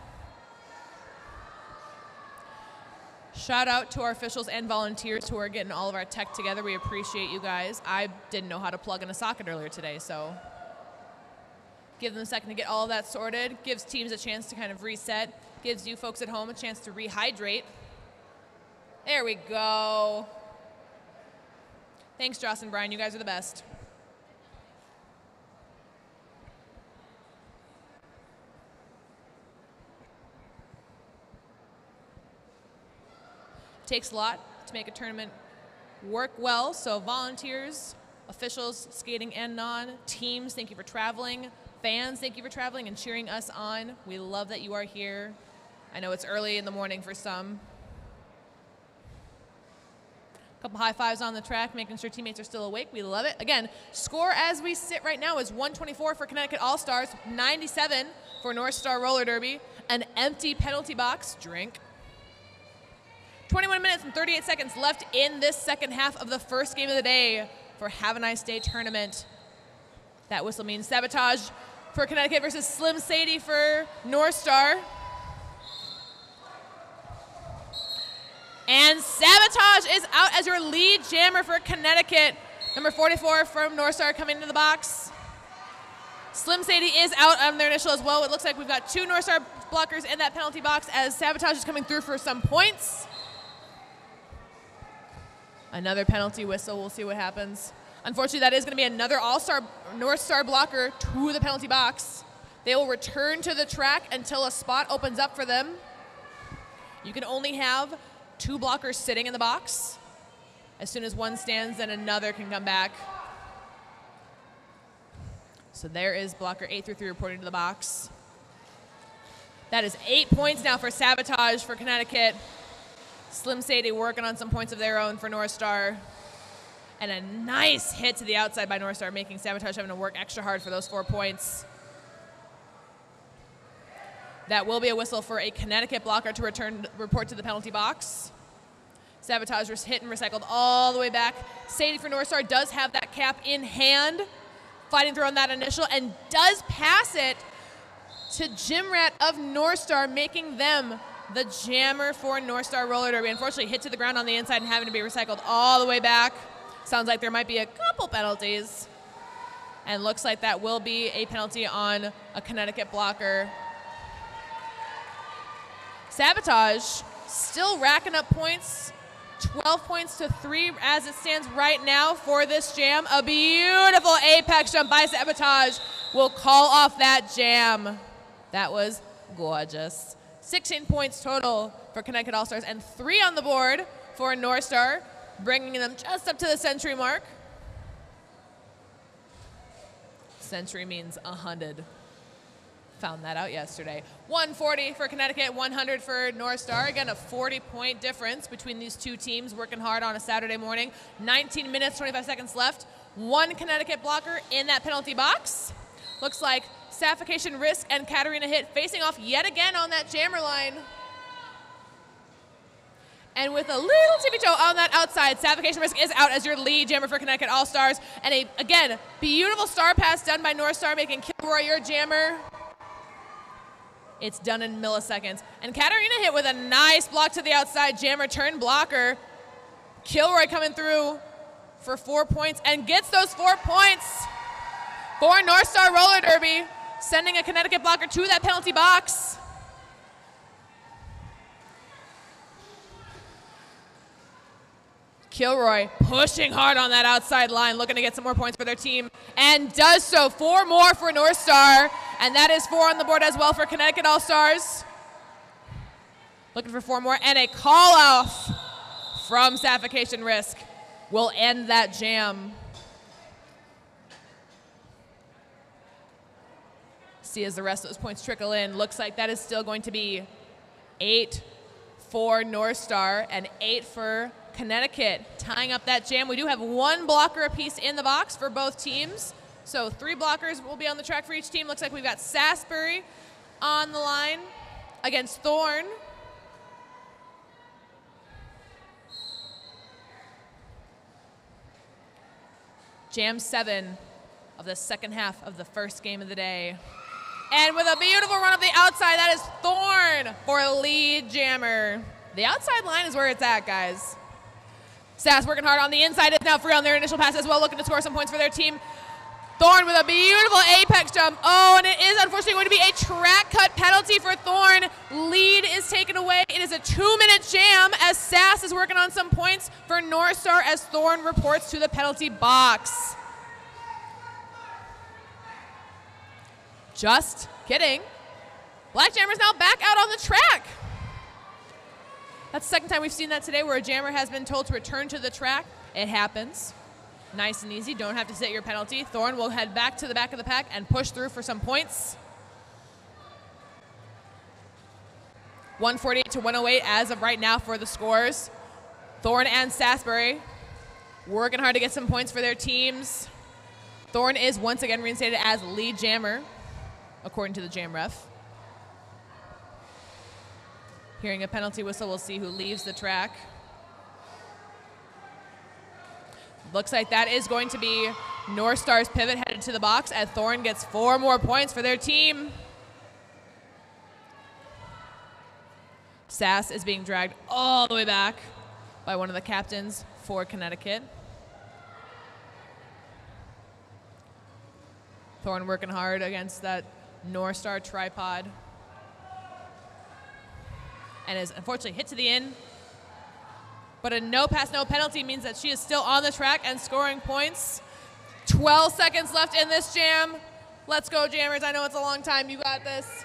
Shout out to our officials and volunteers who are getting all of our tech together. We appreciate you guys. I didn't know how to plug in a socket earlier today, so give them a second to get all of that sorted. Gives teams a chance to kind of reset. Gives you folks at home a chance to rehydrate. There we go. Thanks, Joss and Brian. You guys are the best. takes a lot to make a tournament work well. So volunteers, officials, skating and non, teams, thank you for traveling. Fans, thank you for traveling and cheering us on. We love that you are here. I know it's early in the morning for some. A couple high fives on the track, making sure teammates are still awake. We love it. Again, score as we sit right now is 124 for Connecticut All Stars, 97 for North Star Roller Derby, an empty penalty box drink 21 minutes and 38 seconds left in this second half of the first game of the day for Have a Nice Day tournament. That whistle means sabotage for Connecticut versus Slim Sadie for North Star. And Sabotage is out as your lead jammer for Connecticut. Number 44 from North Star coming into the box. Slim Sadie is out on their initial as well. It looks like we've got two North Star blockers in that penalty box as Sabotage is coming through for some points. Another penalty whistle. We'll see what happens. Unfortunately, that is going to be another All-Star North Star blocker to the penalty box. They will return to the track until a spot opens up for them. You can only have two blockers sitting in the box. As soon as one stands, then another can come back. So there is blocker 8 through 3 reporting to the box. That is eight points now for Sabotage for Connecticut. Slim Sadie working on some points of their own for North Star. And a nice hit to the outside by North Star, making Sabotage having to work extra hard for those four points. That will be a whistle for a Connecticut blocker to return report to the penalty box. Sabotage was hit and recycled all the way back. Sadie for North Star does have that cap in hand, fighting through on that initial, and does pass it to Gym Rat of North Star, making them the jammer for North Star Roller Derby. Unfortunately, hit to the ground on the inside and having to be recycled all the way back. Sounds like there might be a couple penalties. And looks like that will be a penalty on a Connecticut blocker. Sabotage still racking up points. 12 points to three as it stands right now for this jam. A beautiful apex jump by Sabotage will call off that jam. That was gorgeous. 16 points total for Connecticut All Stars and three on the board for North Star, bringing them just up to the century mark. Century means 100. Found that out yesterday. 140 for Connecticut, 100 for North Star. Again, a 40 point difference between these two teams working hard on a Saturday morning. 19 minutes, 25 seconds left. One Connecticut blocker in that penalty box. Looks like Suffocation Risk and Katarina Hit facing off yet again on that jammer line. And with a little tippy toe on that outside, Suffocation Risk is out as your lead jammer for Connecticut All Stars. And a, again, beautiful star pass done by North Star, making Kilroy your jammer. It's done in milliseconds. And Katarina hit with a nice block to the outside, jammer turn blocker. Kilroy coming through for four points and gets those four points for North Star Roller Derby, sending a Connecticut blocker to that penalty box. Kilroy pushing hard on that outside line, looking to get some more points for their team, and does so. Four more for North Star, and that is four on the board as well for Connecticut All Stars. Looking for four more, and a call off from Suffocation Risk will end that jam. See as the rest of those points trickle in. Looks like that is still going to be eight for North Star and eight for Connecticut, tying up that jam. We do have one blocker apiece in the box for both teams. So three blockers will be on the track for each team. Looks like we've got Sasbury on the line against Thorn. Jam seven of the second half of the first game of the day. And with a beautiful run up the outside, that is Thorn for lead jammer. The outside line is where it's at, guys. Sass working hard on the inside is now free on their initial pass as well, looking to score some points for their team. Thorn with a beautiful apex jump. Oh, and it is unfortunately going to be a track cut penalty for Thorn. Lead is taken away. It is a two minute jam as Sass is working on some points for North Star as Thorn reports to the penalty box. Just kidding. Black Jammer's now back out on the track. That's the second time we've seen that today where a jammer has been told to return to the track. It happens. Nice and easy. Don't have to sit your penalty. Thorn will head back to the back of the pack and push through for some points. 148 to 108 as of right now for the scores. Thorn and Sasbury working hard to get some points for their teams. Thorn is once again reinstated as lead jammer, according to the jam ref. Hearing a penalty whistle, we'll see who leaves the track. Looks like that is going to be North Star's pivot headed to the box as Thorn gets four more points for their team. Sass is being dragged all the way back by one of the captains for Connecticut. Thorn working hard against that North Star tripod. And is unfortunately hit to the in but a no pass, no penalty means that she is still on the track and scoring points. 12 seconds left in this jam. Let's go, Jammers. I know it's a long time. You got this.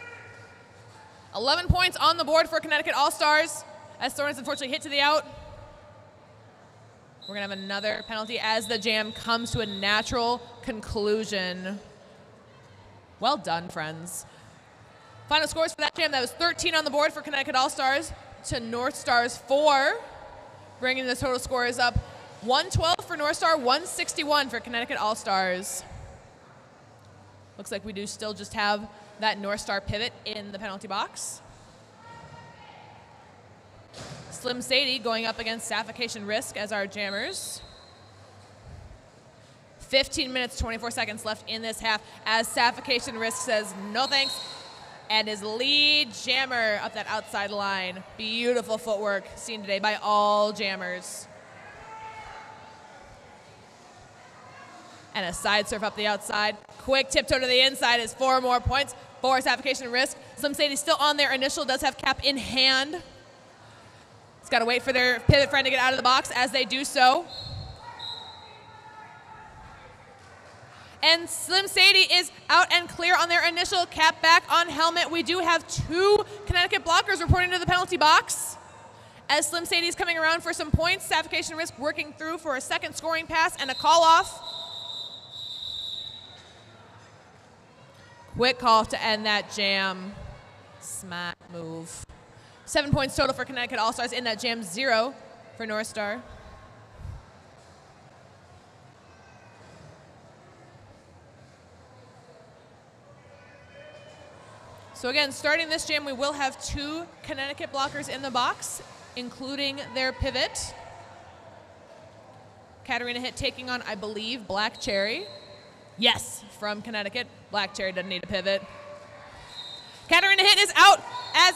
11 points on the board for Connecticut All Stars as Thorns unfortunately hit to the out. We're going to have another penalty as the jam comes to a natural conclusion. Well done, friends. Final scores for that jam. That was 13 on the board for Connecticut All Stars to North Stars 4 bringing the total scores up 112 for North Star, 161 for Connecticut All Stars. Looks like we do still just have that North Star pivot in the penalty box. Slim Sadie going up against Suffocation Risk as our jammers. 15 minutes, 24 seconds left in this half as Suffocation Risk says no thanks, and his lead jammer up that outside line. Beautiful footwork seen today by all jammers. And a side surf up the outside. Quick tiptoe to the inside is four more points. for Suffocation Risk. Slim Sadie still on their initial, does have cap in hand. It's got to wait for their pivot friend to get out of the box as they do so. And Slim Sadie is out and clear on their initial cap back on helmet. We do have two Connecticut blockers reporting to the penalty box. As Slim Sadie is coming around for some points, Suffocation Risk working through for a second scoring pass and a call off. Quick call to end that jam. Smart move. Seven points total for Connecticut All Stars in that jam, zero for North Star. So again, starting this jam, we will have two Connecticut blockers in the box including their pivot. Katarina Hit taking on, I believe, Black Cherry. Yes, from Connecticut. Black Cherry doesn't need a pivot. Katarina Hit is out as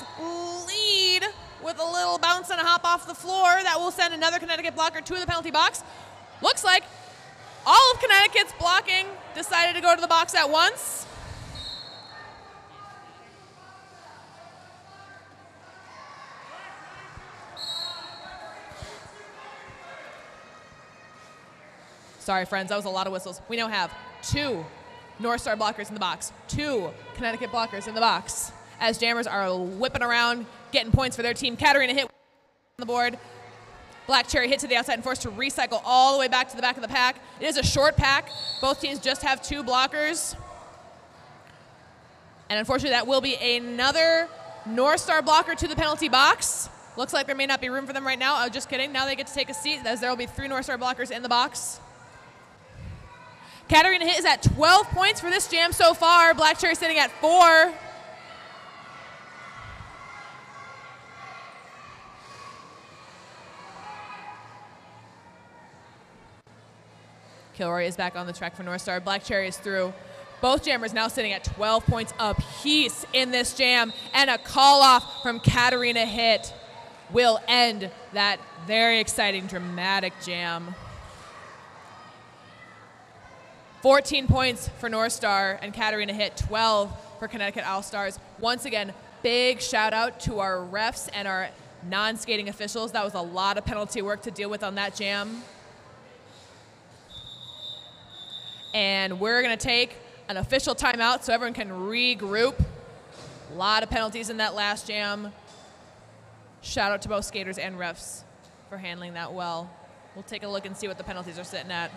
lead with a little bounce and a hop off the floor. That will send another Connecticut blocker to the penalty box. Looks like all of Connecticut's blocking decided to go to the box at once. Sorry, friends, that was a lot of whistles. We now have two North Star blockers in the box, two Connecticut blockers in the box. As Jammers are whipping around, getting points for their team. Katarina hit on the board. Black Cherry hit to the outside and forced to recycle all the way back to the back of the pack. It is a short pack. Both teams just have two blockers. And unfortunately, that will be another North Star blocker to the penalty box. Looks like there may not be room for them right now. Oh, just kidding. Now they get to take a seat as there will be three North Star blockers in the box. Katarina Hit is at 12 points for this jam so far. Black Cherry sitting at four. Kilroy is back on the track for North Star. Black Cherry is through. Both jammers now sitting at 12 points apiece in this jam, and a call off from Katarina Hit will end that very exciting, dramatic jam. 14 points for North Star, and Katarina Hit 12 for Connecticut All Stars. Once again, big shout out to our refs and our non skating officials. That was a lot of penalty work to deal with on that jam. And we're going to take an official timeout so everyone can regroup. A lot of penalties in that last jam. Shout out to both skaters and refs for handling that well. We'll take a look and see what the penalties are sitting at.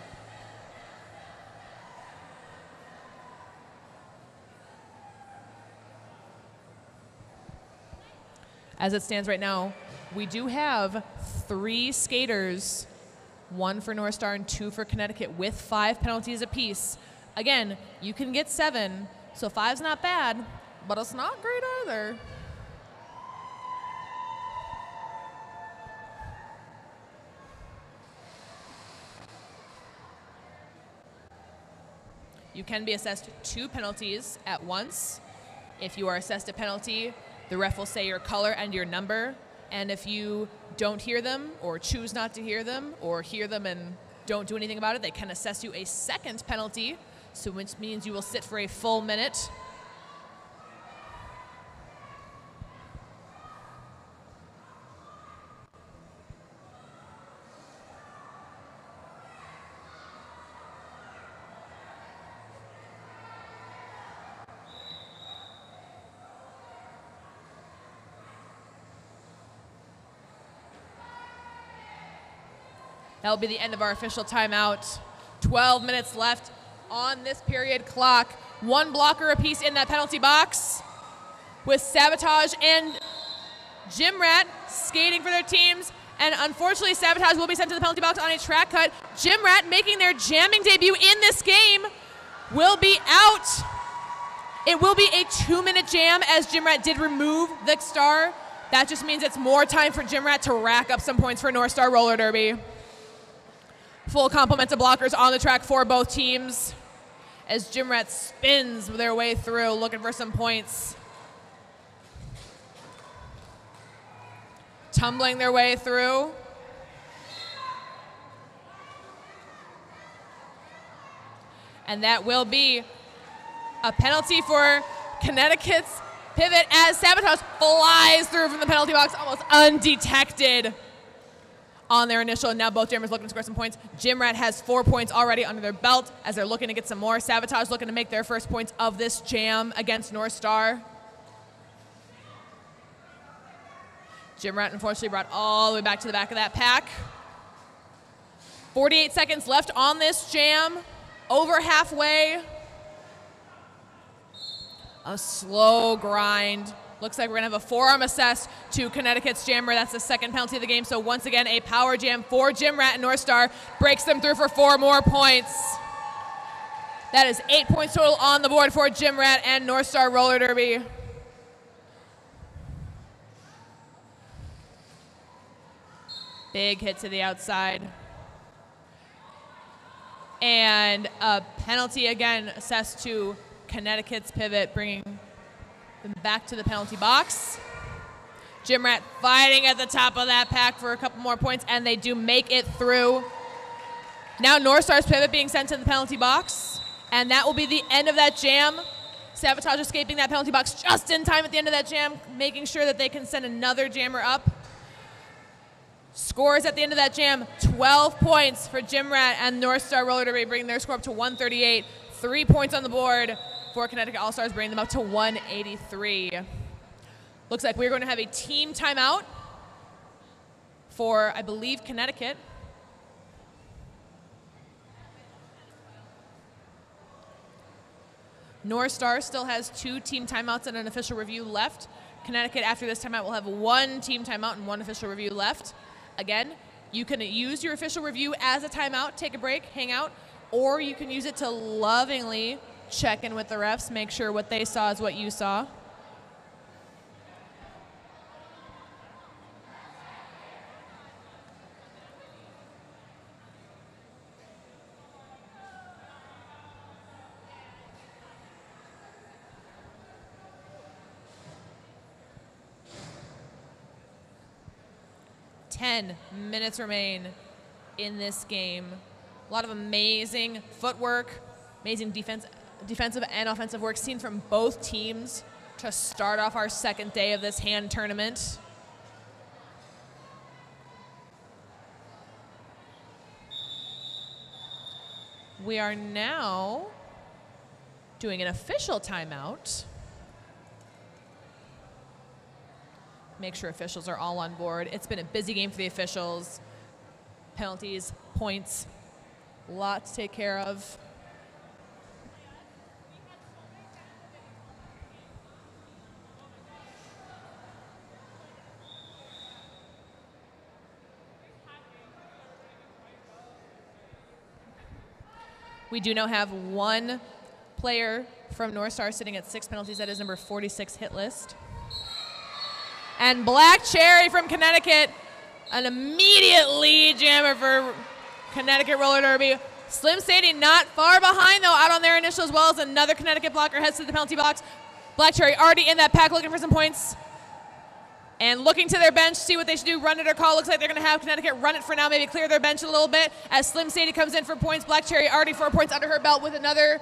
As it stands right now, we do have three skaters one for North Star and two for Connecticut with five penalties apiece. Again, you can get seven, so five's not bad, but it's not great either. You can be assessed two penalties at once. If you are assessed a penalty, the ref will say your color and your number, and if you don't hear them or choose not to hear them or hear them and don't do anything about it, they can assess you a second penalty, so which means you will sit for a full minute. That'll be the end of our official timeout. 12 minutes left on this period clock. One blocker apiece in that penalty box with Sabotage and Gym Rat skating for their teams. And unfortunately, Sabotage will be sent to the penalty box on a track cut. Gym Rat making their jamming debut in this game will be out. It will be a two minute jam as Gym Rat did remove the star. That just means it's more time for Gym Rat to rack up some points for North Star Roller Derby. Full complement of blockers on the track for both teams as Gym Rat spins their way through looking for some points. Tumbling their way through. And that will be a penalty for Connecticut's pivot as Sabotage flies through from the penalty box almost undetected on their initial, and now both jammers looking to score some points. Gym Rat has four points already under their belt as they're looking to get some more. Sabotage looking to make their first points of this jam against North Star. Gym Rat unfortunately brought all the way back to the back of that pack. 48 seconds left on this jam, over halfway. A slow grind. Looks like we're going to have a forearm assess to Connecticut's Jammer. That's the second penalty of the game. So once again, a power jam for Gym Rat and North Star. Breaks them through for four more points. That is eight points total on the board for Gym Rat and North Star Roller Derby. Big hit to the outside. And a penalty again assessed to Connecticut's pivot, bringing them back to the penalty box. Gym Rat fighting at the top of that pack for a couple more points, and they do make it through. Now North Star's pivot being sent to the penalty box, and that will be the end of that jam. Sabotage escaping that penalty box just in time at the end of that jam, making sure that they can send another jammer up. Scores at the end of that jam 12 points for Gym Rat and North Star Roller Derby, bringing their score up to 138. Three points on the board for Connecticut All Stars, bringing them up to 183. Looks like we're going to have a team timeout for, I believe, Connecticut. North Star still has two team timeouts and an official review left. Connecticut, after this timeout, will have one team timeout and one official review left. Again, you can use your official review as a timeout, take a break, hang out, or you can use it to lovingly check in with the refs, make sure what they saw is what you saw. Ten minutes remain in this game. A lot of amazing footwork, amazing defense, defensive and offensive work seen from both teams to start off our second day of this HaND tournament. We are now doing an official timeout. Make sure officials are all on board. It's been a busy game for the officials. Penalties, points, a lot to take care of. We do now have one player from North Star sitting at six penalties. That is number 46 hit list. And Black Cherry from Connecticut, an immediate lead jammer for Connecticut Roller Derby. Slim Sadie not far behind, though, out on their initial as well as another Connecticut blocker heads to the penalty box. Black Cherry already in that pack looking for some points. And looking to their bench, see what they should do, run it or call. Looks like they're going to have Connecticut run it for now, maybe clear their bench a little bit. As Slim Sadie comes in for points, Black Cherry already four points under her belt with another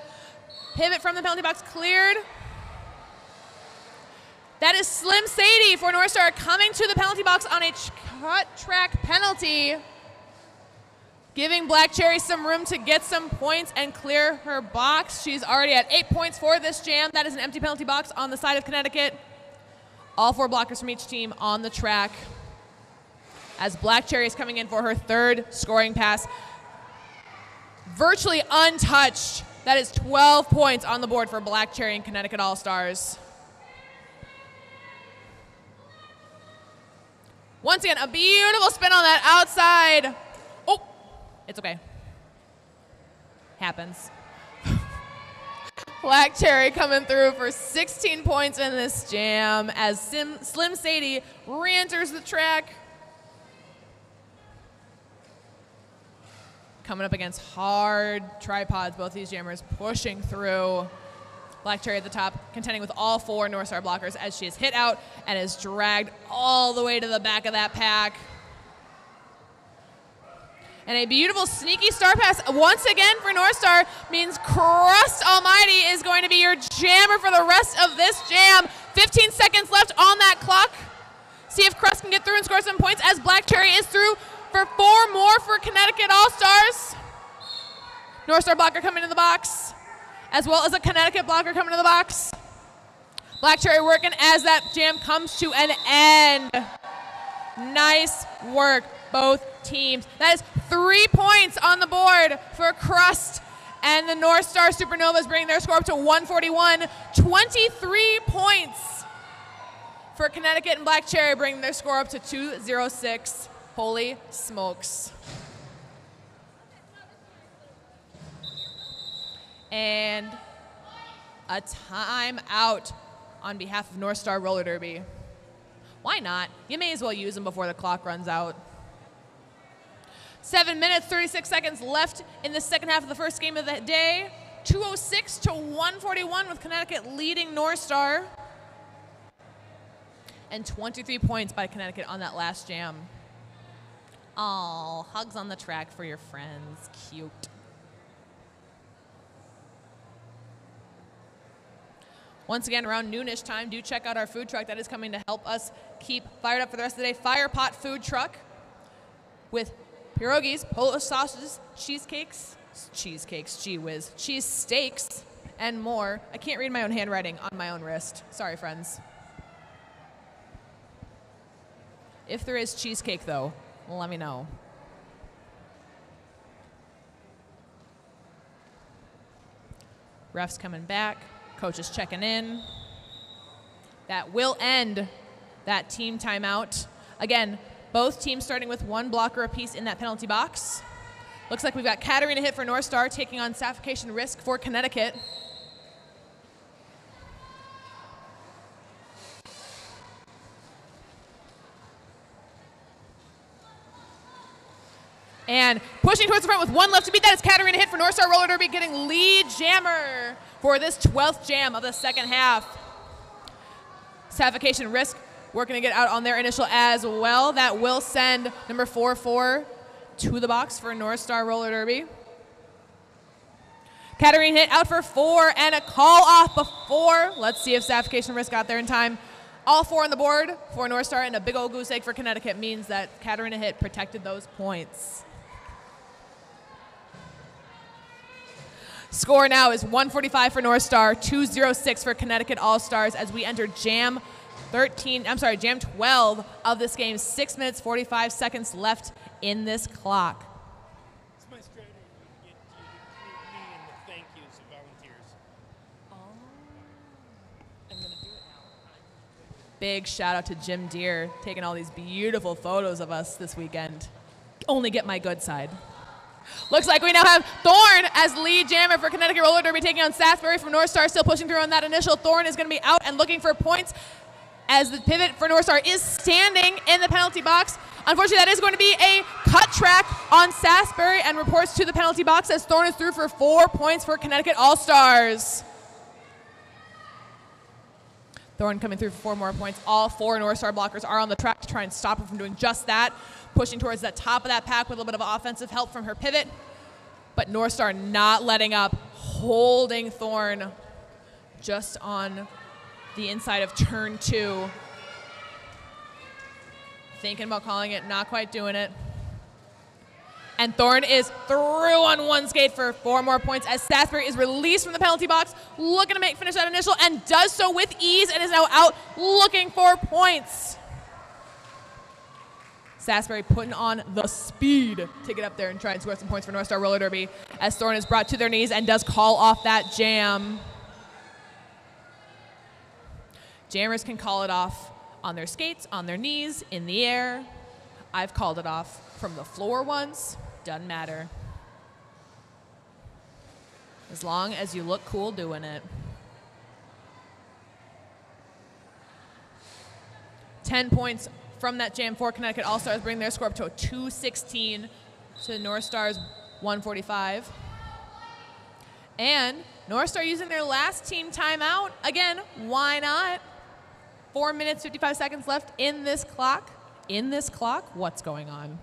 pivot from the penalty box cleared. That is Slim Sadie for North Star coming to the penalty box on a cut track penalty. Giving Black Cherry some room to get some points and clear her box. She's already at eight points for this jam. That is an empty penalty box on the side of Connecticut. All four blockers from each team on the track. As Black Cherry is coming in for her third scoring pass. Virtually untouched. That is 12 points on the board for Black Cherry and Connecticut All Stars. Once again, a beautiful spin on that outside. Oh, it's okay. Happens. Black Cherry coming through for 16 points in this jam as Sim, Slim Sadie re-enters the track. Coming up against hard tripods, both these jammers pushing through. Black Cherry at the top, contending with all four North Star blockers as she is hit out and is dragged all the way to the back of that pack. And a beautiful sneaky star pass once again for North Star means Crust Almighty is going to be your jammer for the rest of this jam. 15 seconds left on that clock. See if Crust can get through and score some points as Black Cherry is through for four more for Connecticut All-Stars. North Star blocker coming in the box, as well as a Connecticut blocker coming to the box. Black Cherry working as that jam comes to an end. Nice work, both teams. That is three points on the board for Crust. And the North Star Supernovas bring their score up to 141. 23 points for Connecticut and Black Cherry bring their score up to 206. Holy smokes. And a timeout on behalf of North Star Roller Derby. Why not? You may as well use them before the clock runs out. Seven minutes, 36 seconds left in the second half of the first game of the day. 206 to 141 with Connecticut leading North Star. And 23 points by Connecticut on that last jam. Oh, hugs on the track for your friends. Cute. Once again, around noonish time, do check out our food truck that is coming to help us keep fired up for the rest of the day. Fire Pot Food Truck with pierogies, Polish sausages, cheesecakes, cheesecakes, gee whiz, cheese steaks, and more. I can't read my own handwriting on my own wrist. Sorry, friends. If there is cheesecake, though, let me know. Refs coming back. Coach is checking in. That will end that team timeout. Again, both teams starting with one blocker apiece in that penalty box. Looks like we've got Katarina hit for North Star taking on suffocation risk for Connecticut. And pushing towards the front with one left to beat that is Katarina hit for North Star Roller Derby getting lead jammer for this 12th jam of the second half. Suffocation risk working to get out on their initial as well. That will send number 4 4 to the box for North Star Roller Derby. Katarina hit out for four and a call off before. Let's see if Suffocation Risk got there in time. All four on the board for North Star and a big old goose egg for Connecticut means that Katarina hit protected those points. Score now is 145 for North Star, 206 for Connecticut All Stars as we enter Jam 13, I'm sorry, Jam 12 of this game. Six minutes, 45 seconds left in this clock. It's my strategy to get you to me and the thank yous of volunteers. Big shout out to Jim Deere taking all these beautiful photos of us this weekend. Only get my good side. Looks like we now have Thorn as lead jammer for Connecticut Roller Derby taking on Sasbury from North Star, still pushing through on that initial. Thorn is going to be out and looking for points as the pivot for North Star is standing in the penalty box. Unfortunately, that is going to be a cut track on Sasbury and reports to the penalty box as Thorn is through for four points for Connecticut All Stars. Thorn coming through for four more points. All four North Star blockers are on the track to try and stop her from doing just that. Pushing towards the top of that pack with a little bit of offensive help from her pivot. But North Star not letting up, holding Thorn just on the inside of turn two. Thinking about calling it, not quite doing it. And Thorn is through on one skate for four more points as Sasbury is released from the penalty box, looking to make finish that initial, and does so with ease and is now out looking for points. Sasbury putting on the speed to get up there and try and score some points for North Star Roller Derby as Thorn is brought to their knees and does call off that jam. Jammers can call it off on their skates, on their knees, in the air. I've called it off from the floor once. Doesn't matter. As long as you look cool doing it. 10 points from that jam for Connecticut All Stars, bring their score up to a 216 to North Stars 145. And North Star using their last team timeout. Again, why not? Four minutes, 55 seconds left in this clock. In this clock, what's going on?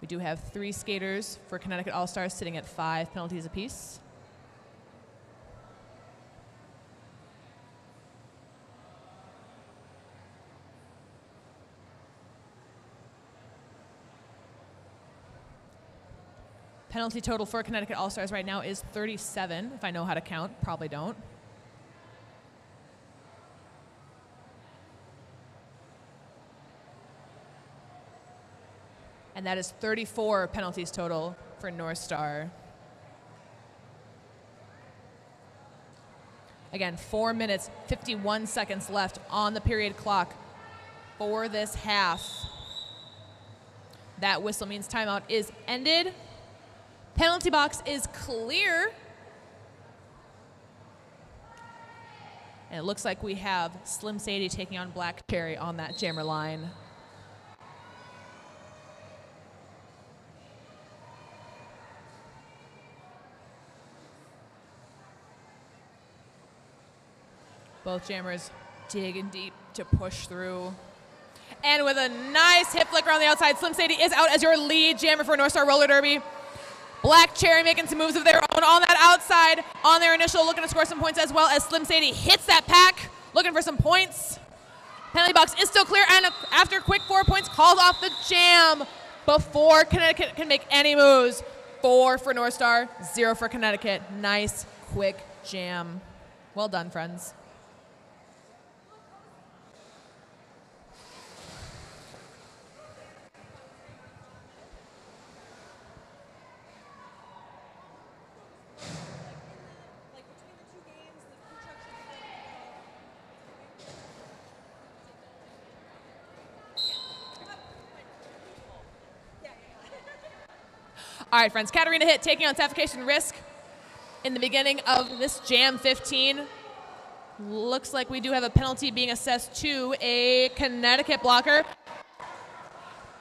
We do have three skaters for Connecticut All Stars sitting at five penalties apiece. Penalty total for Connecticut All Stars right now is 37, if I know how to count. Probably don't. And that is 34 penalties total for North Star. Again, four minutes, 51 seconds left on the period clock for this half. That whistle means timeout is ended. Penalty box is clear. And it looks like we have Slim Sadie taking on Black Cherry on that jammer line. Both jammers digging deep to push through. And with a nice hip flicker on the outside, Slim Sadie is out as your lead jammer for North Star Roller Derby. Black Cherry making some moves of their own on that outside on their initial, looking to score some points as well as Slim Sadie hits that pack, looking for some points. Penalty box is still clear, and after quick four points, calls off the jam before Connecticut can make any moves. Four for North Star, zero for Connecticut. Nice, quick jam. Well done, friends. All right, friends. Katarina Hit taking on Suffocation Risk in the beginning of this Jam 15. Looks like we do have a penalty being assessed to a Connecticut blocker.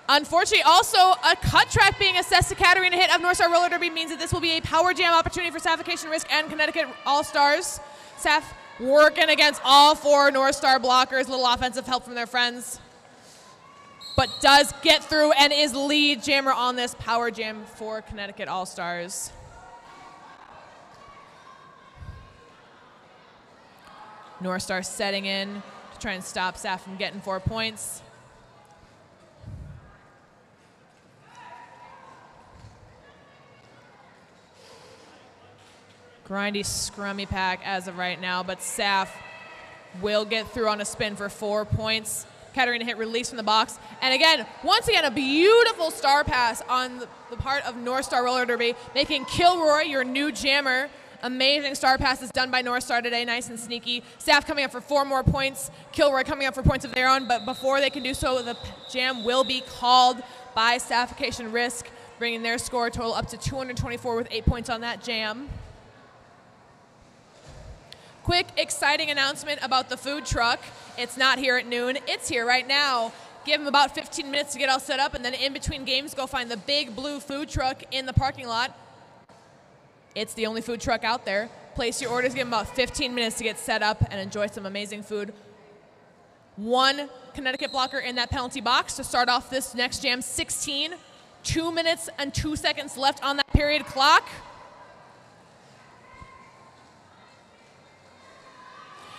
Unfortunately, also a cut track being assessed to Katarina Hit of North Star Roller Derby means that this will be a power jam opportunity for Suffocation Risk and Connecticut All Stars. Saf working against all four North Star blockers. Little offensive help from their friends but does get through and is lead jammer on this power jam for Connecticut All Stars. North Star setting in to try and stop Saf from getting four points. Grindy, scrummy pack as of right now, but Saf will get through on a spin for four points. Katarina hit release from the box. And again, once again, a beautiful star pass on the, part of North Star Roller Derby, making Kilroy your new jammer. Amazing star passes done by North Star today, nice and sneaky. Saf coming up for four more points. Kilroy coming up for points of their own, but before they can do so, the jam will be called by Suffocation Risk, bringing their score total up to 224 with eight points on that jam. Quick, exciting announcement about the food truck. It's not here at noon, it's here right now. Give them about 15 minutes to get all set up, and then in between games, go find the big blue food truck in the parking lot. It's the only food truck out there. Place your orders, give them about 15 minutes to get set up and enjoy some amazing food. One Connecticut blocker in that penalty box to start off this next jam 16. Two minutes and two seconds left on that period clock.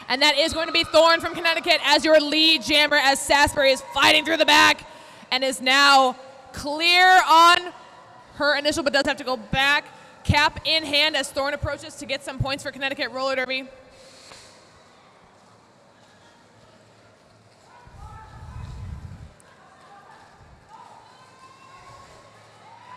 And that is going to be Thorn from Connecticut as your lead jammer as Sasbury is fighting through the back and is now clear on her initial, but does have to go back. Cap in hand as Thorn approaches to get some points for Connecticut Roller Derby.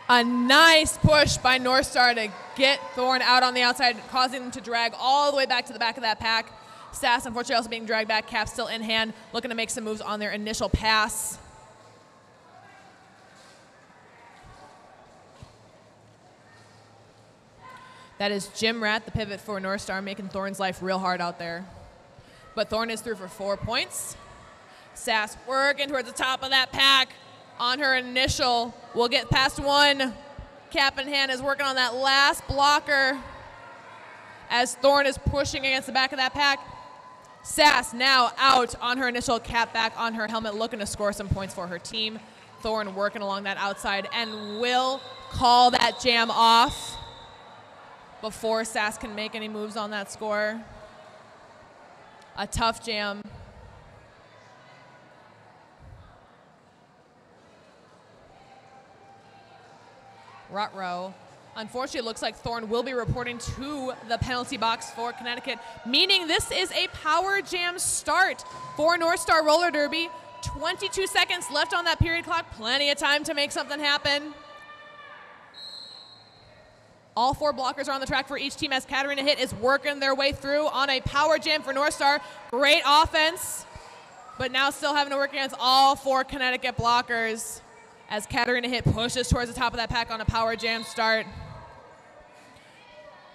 A nice push by North Star to get Thorn out on the outside, causing them to drag all the way back to the back of that pack. Sass, unfortunately, also being dragged back. Cap still in hand, looking to make some moves on their initial pass. That is Gym Rat, the pivot for North Star, making Thorn's life real hard out there. But Thorn is through for four points. Sass working towards the top of that pack on her initial. We'll get past one. Cap in hand is working on that last blocker as Thorn is pushing against the back of that pack. Sass now out on her initial cap back on her helmet, looking to score some points for her team. Thorn working along that outside and will call that jam off before Sass can make any moves on that score. A tough jam. Rutro Unfortunately, it looks like Thorn will be reporting to the penalty box for Connecticut, meaning this is a power jam start for North Star Roller Derby. 22 seconds left on that period clock, plenty of time to make something happen. All four blockers are on the track for each team as Katarina Hit is working their way through on a power jam for North Star. Great offense, but now still having to work against all four Connecticut blockers as Katarina Hit pushes towards the top of that pack on a power jam start.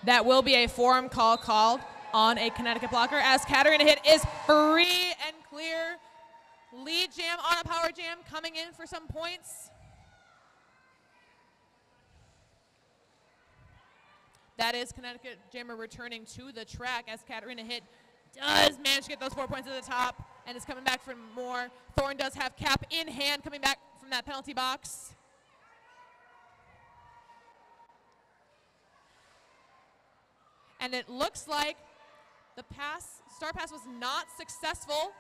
That will be a forearm call called on a Connecticut blocker as Katarina hit is free and clear. Lead jam on a power jam coming in for some points. That is Connecticut Jammer returning to the track as Katarina hit does manage to get those four points at the top and is coming back for more. Thorn does have cap in hand coming back from that penalty box. And it looks like the pass, star pass was not successful.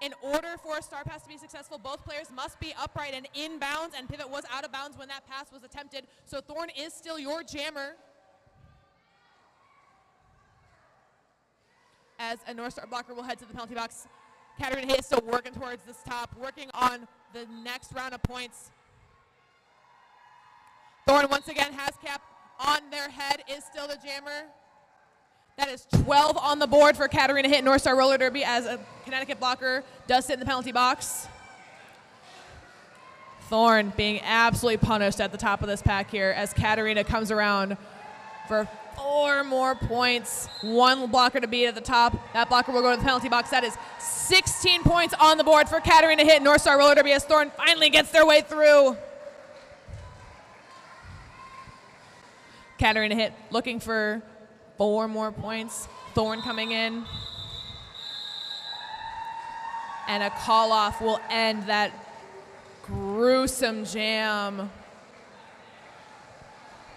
In order for a star pass to be successful, both players must be upright and in bounds, and Pivot was out of bounds when that pass was attempted. So Thorn is still your jammer. As a North Star blocker will head to the penalty box. Katarina Hayes still working towards this top, working on the next round of points. Thorn once again has cap on their head, is still the jammer. That is 12 on the board for Katarina Hit North Star Roller Derby as a Connecticut blocker does sit in the penalty box. Thorn being absolutely punished at the top of this pack here as Katarina comes around for four more points. One blocker to beat at the top. That blocker will go to the penalty box. That is 16 points on the board for Katarina Hit North Star Roller Derby as Thorn finally gets their way through. Katarina Hit looking for four more points. Thorn coming in. And a call off will end that gruesome jam.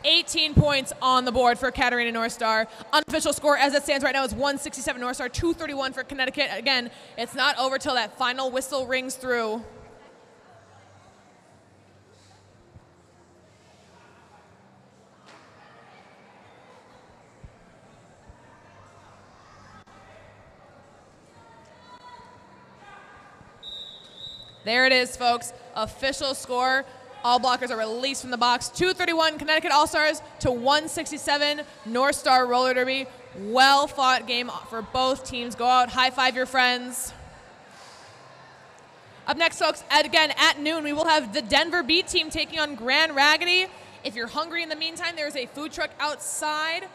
18 points on the board for Katarina North Star. Unofficial score as it stands right now is 167 North Star, 231 for Connecticut. Again, it's not over till that final whistle rings through. There it is, folks. Official score. All blockers are released from the box. 231 Connecticut All Stars to 167 North Star Roller Derby. Well fought game for both teams. Go out, high five your friends. Up next, folks, again at noon, we will have the Denver Beat team taking on Grand Raggidy. If you're hungry in the meantime, there's a food truck outside.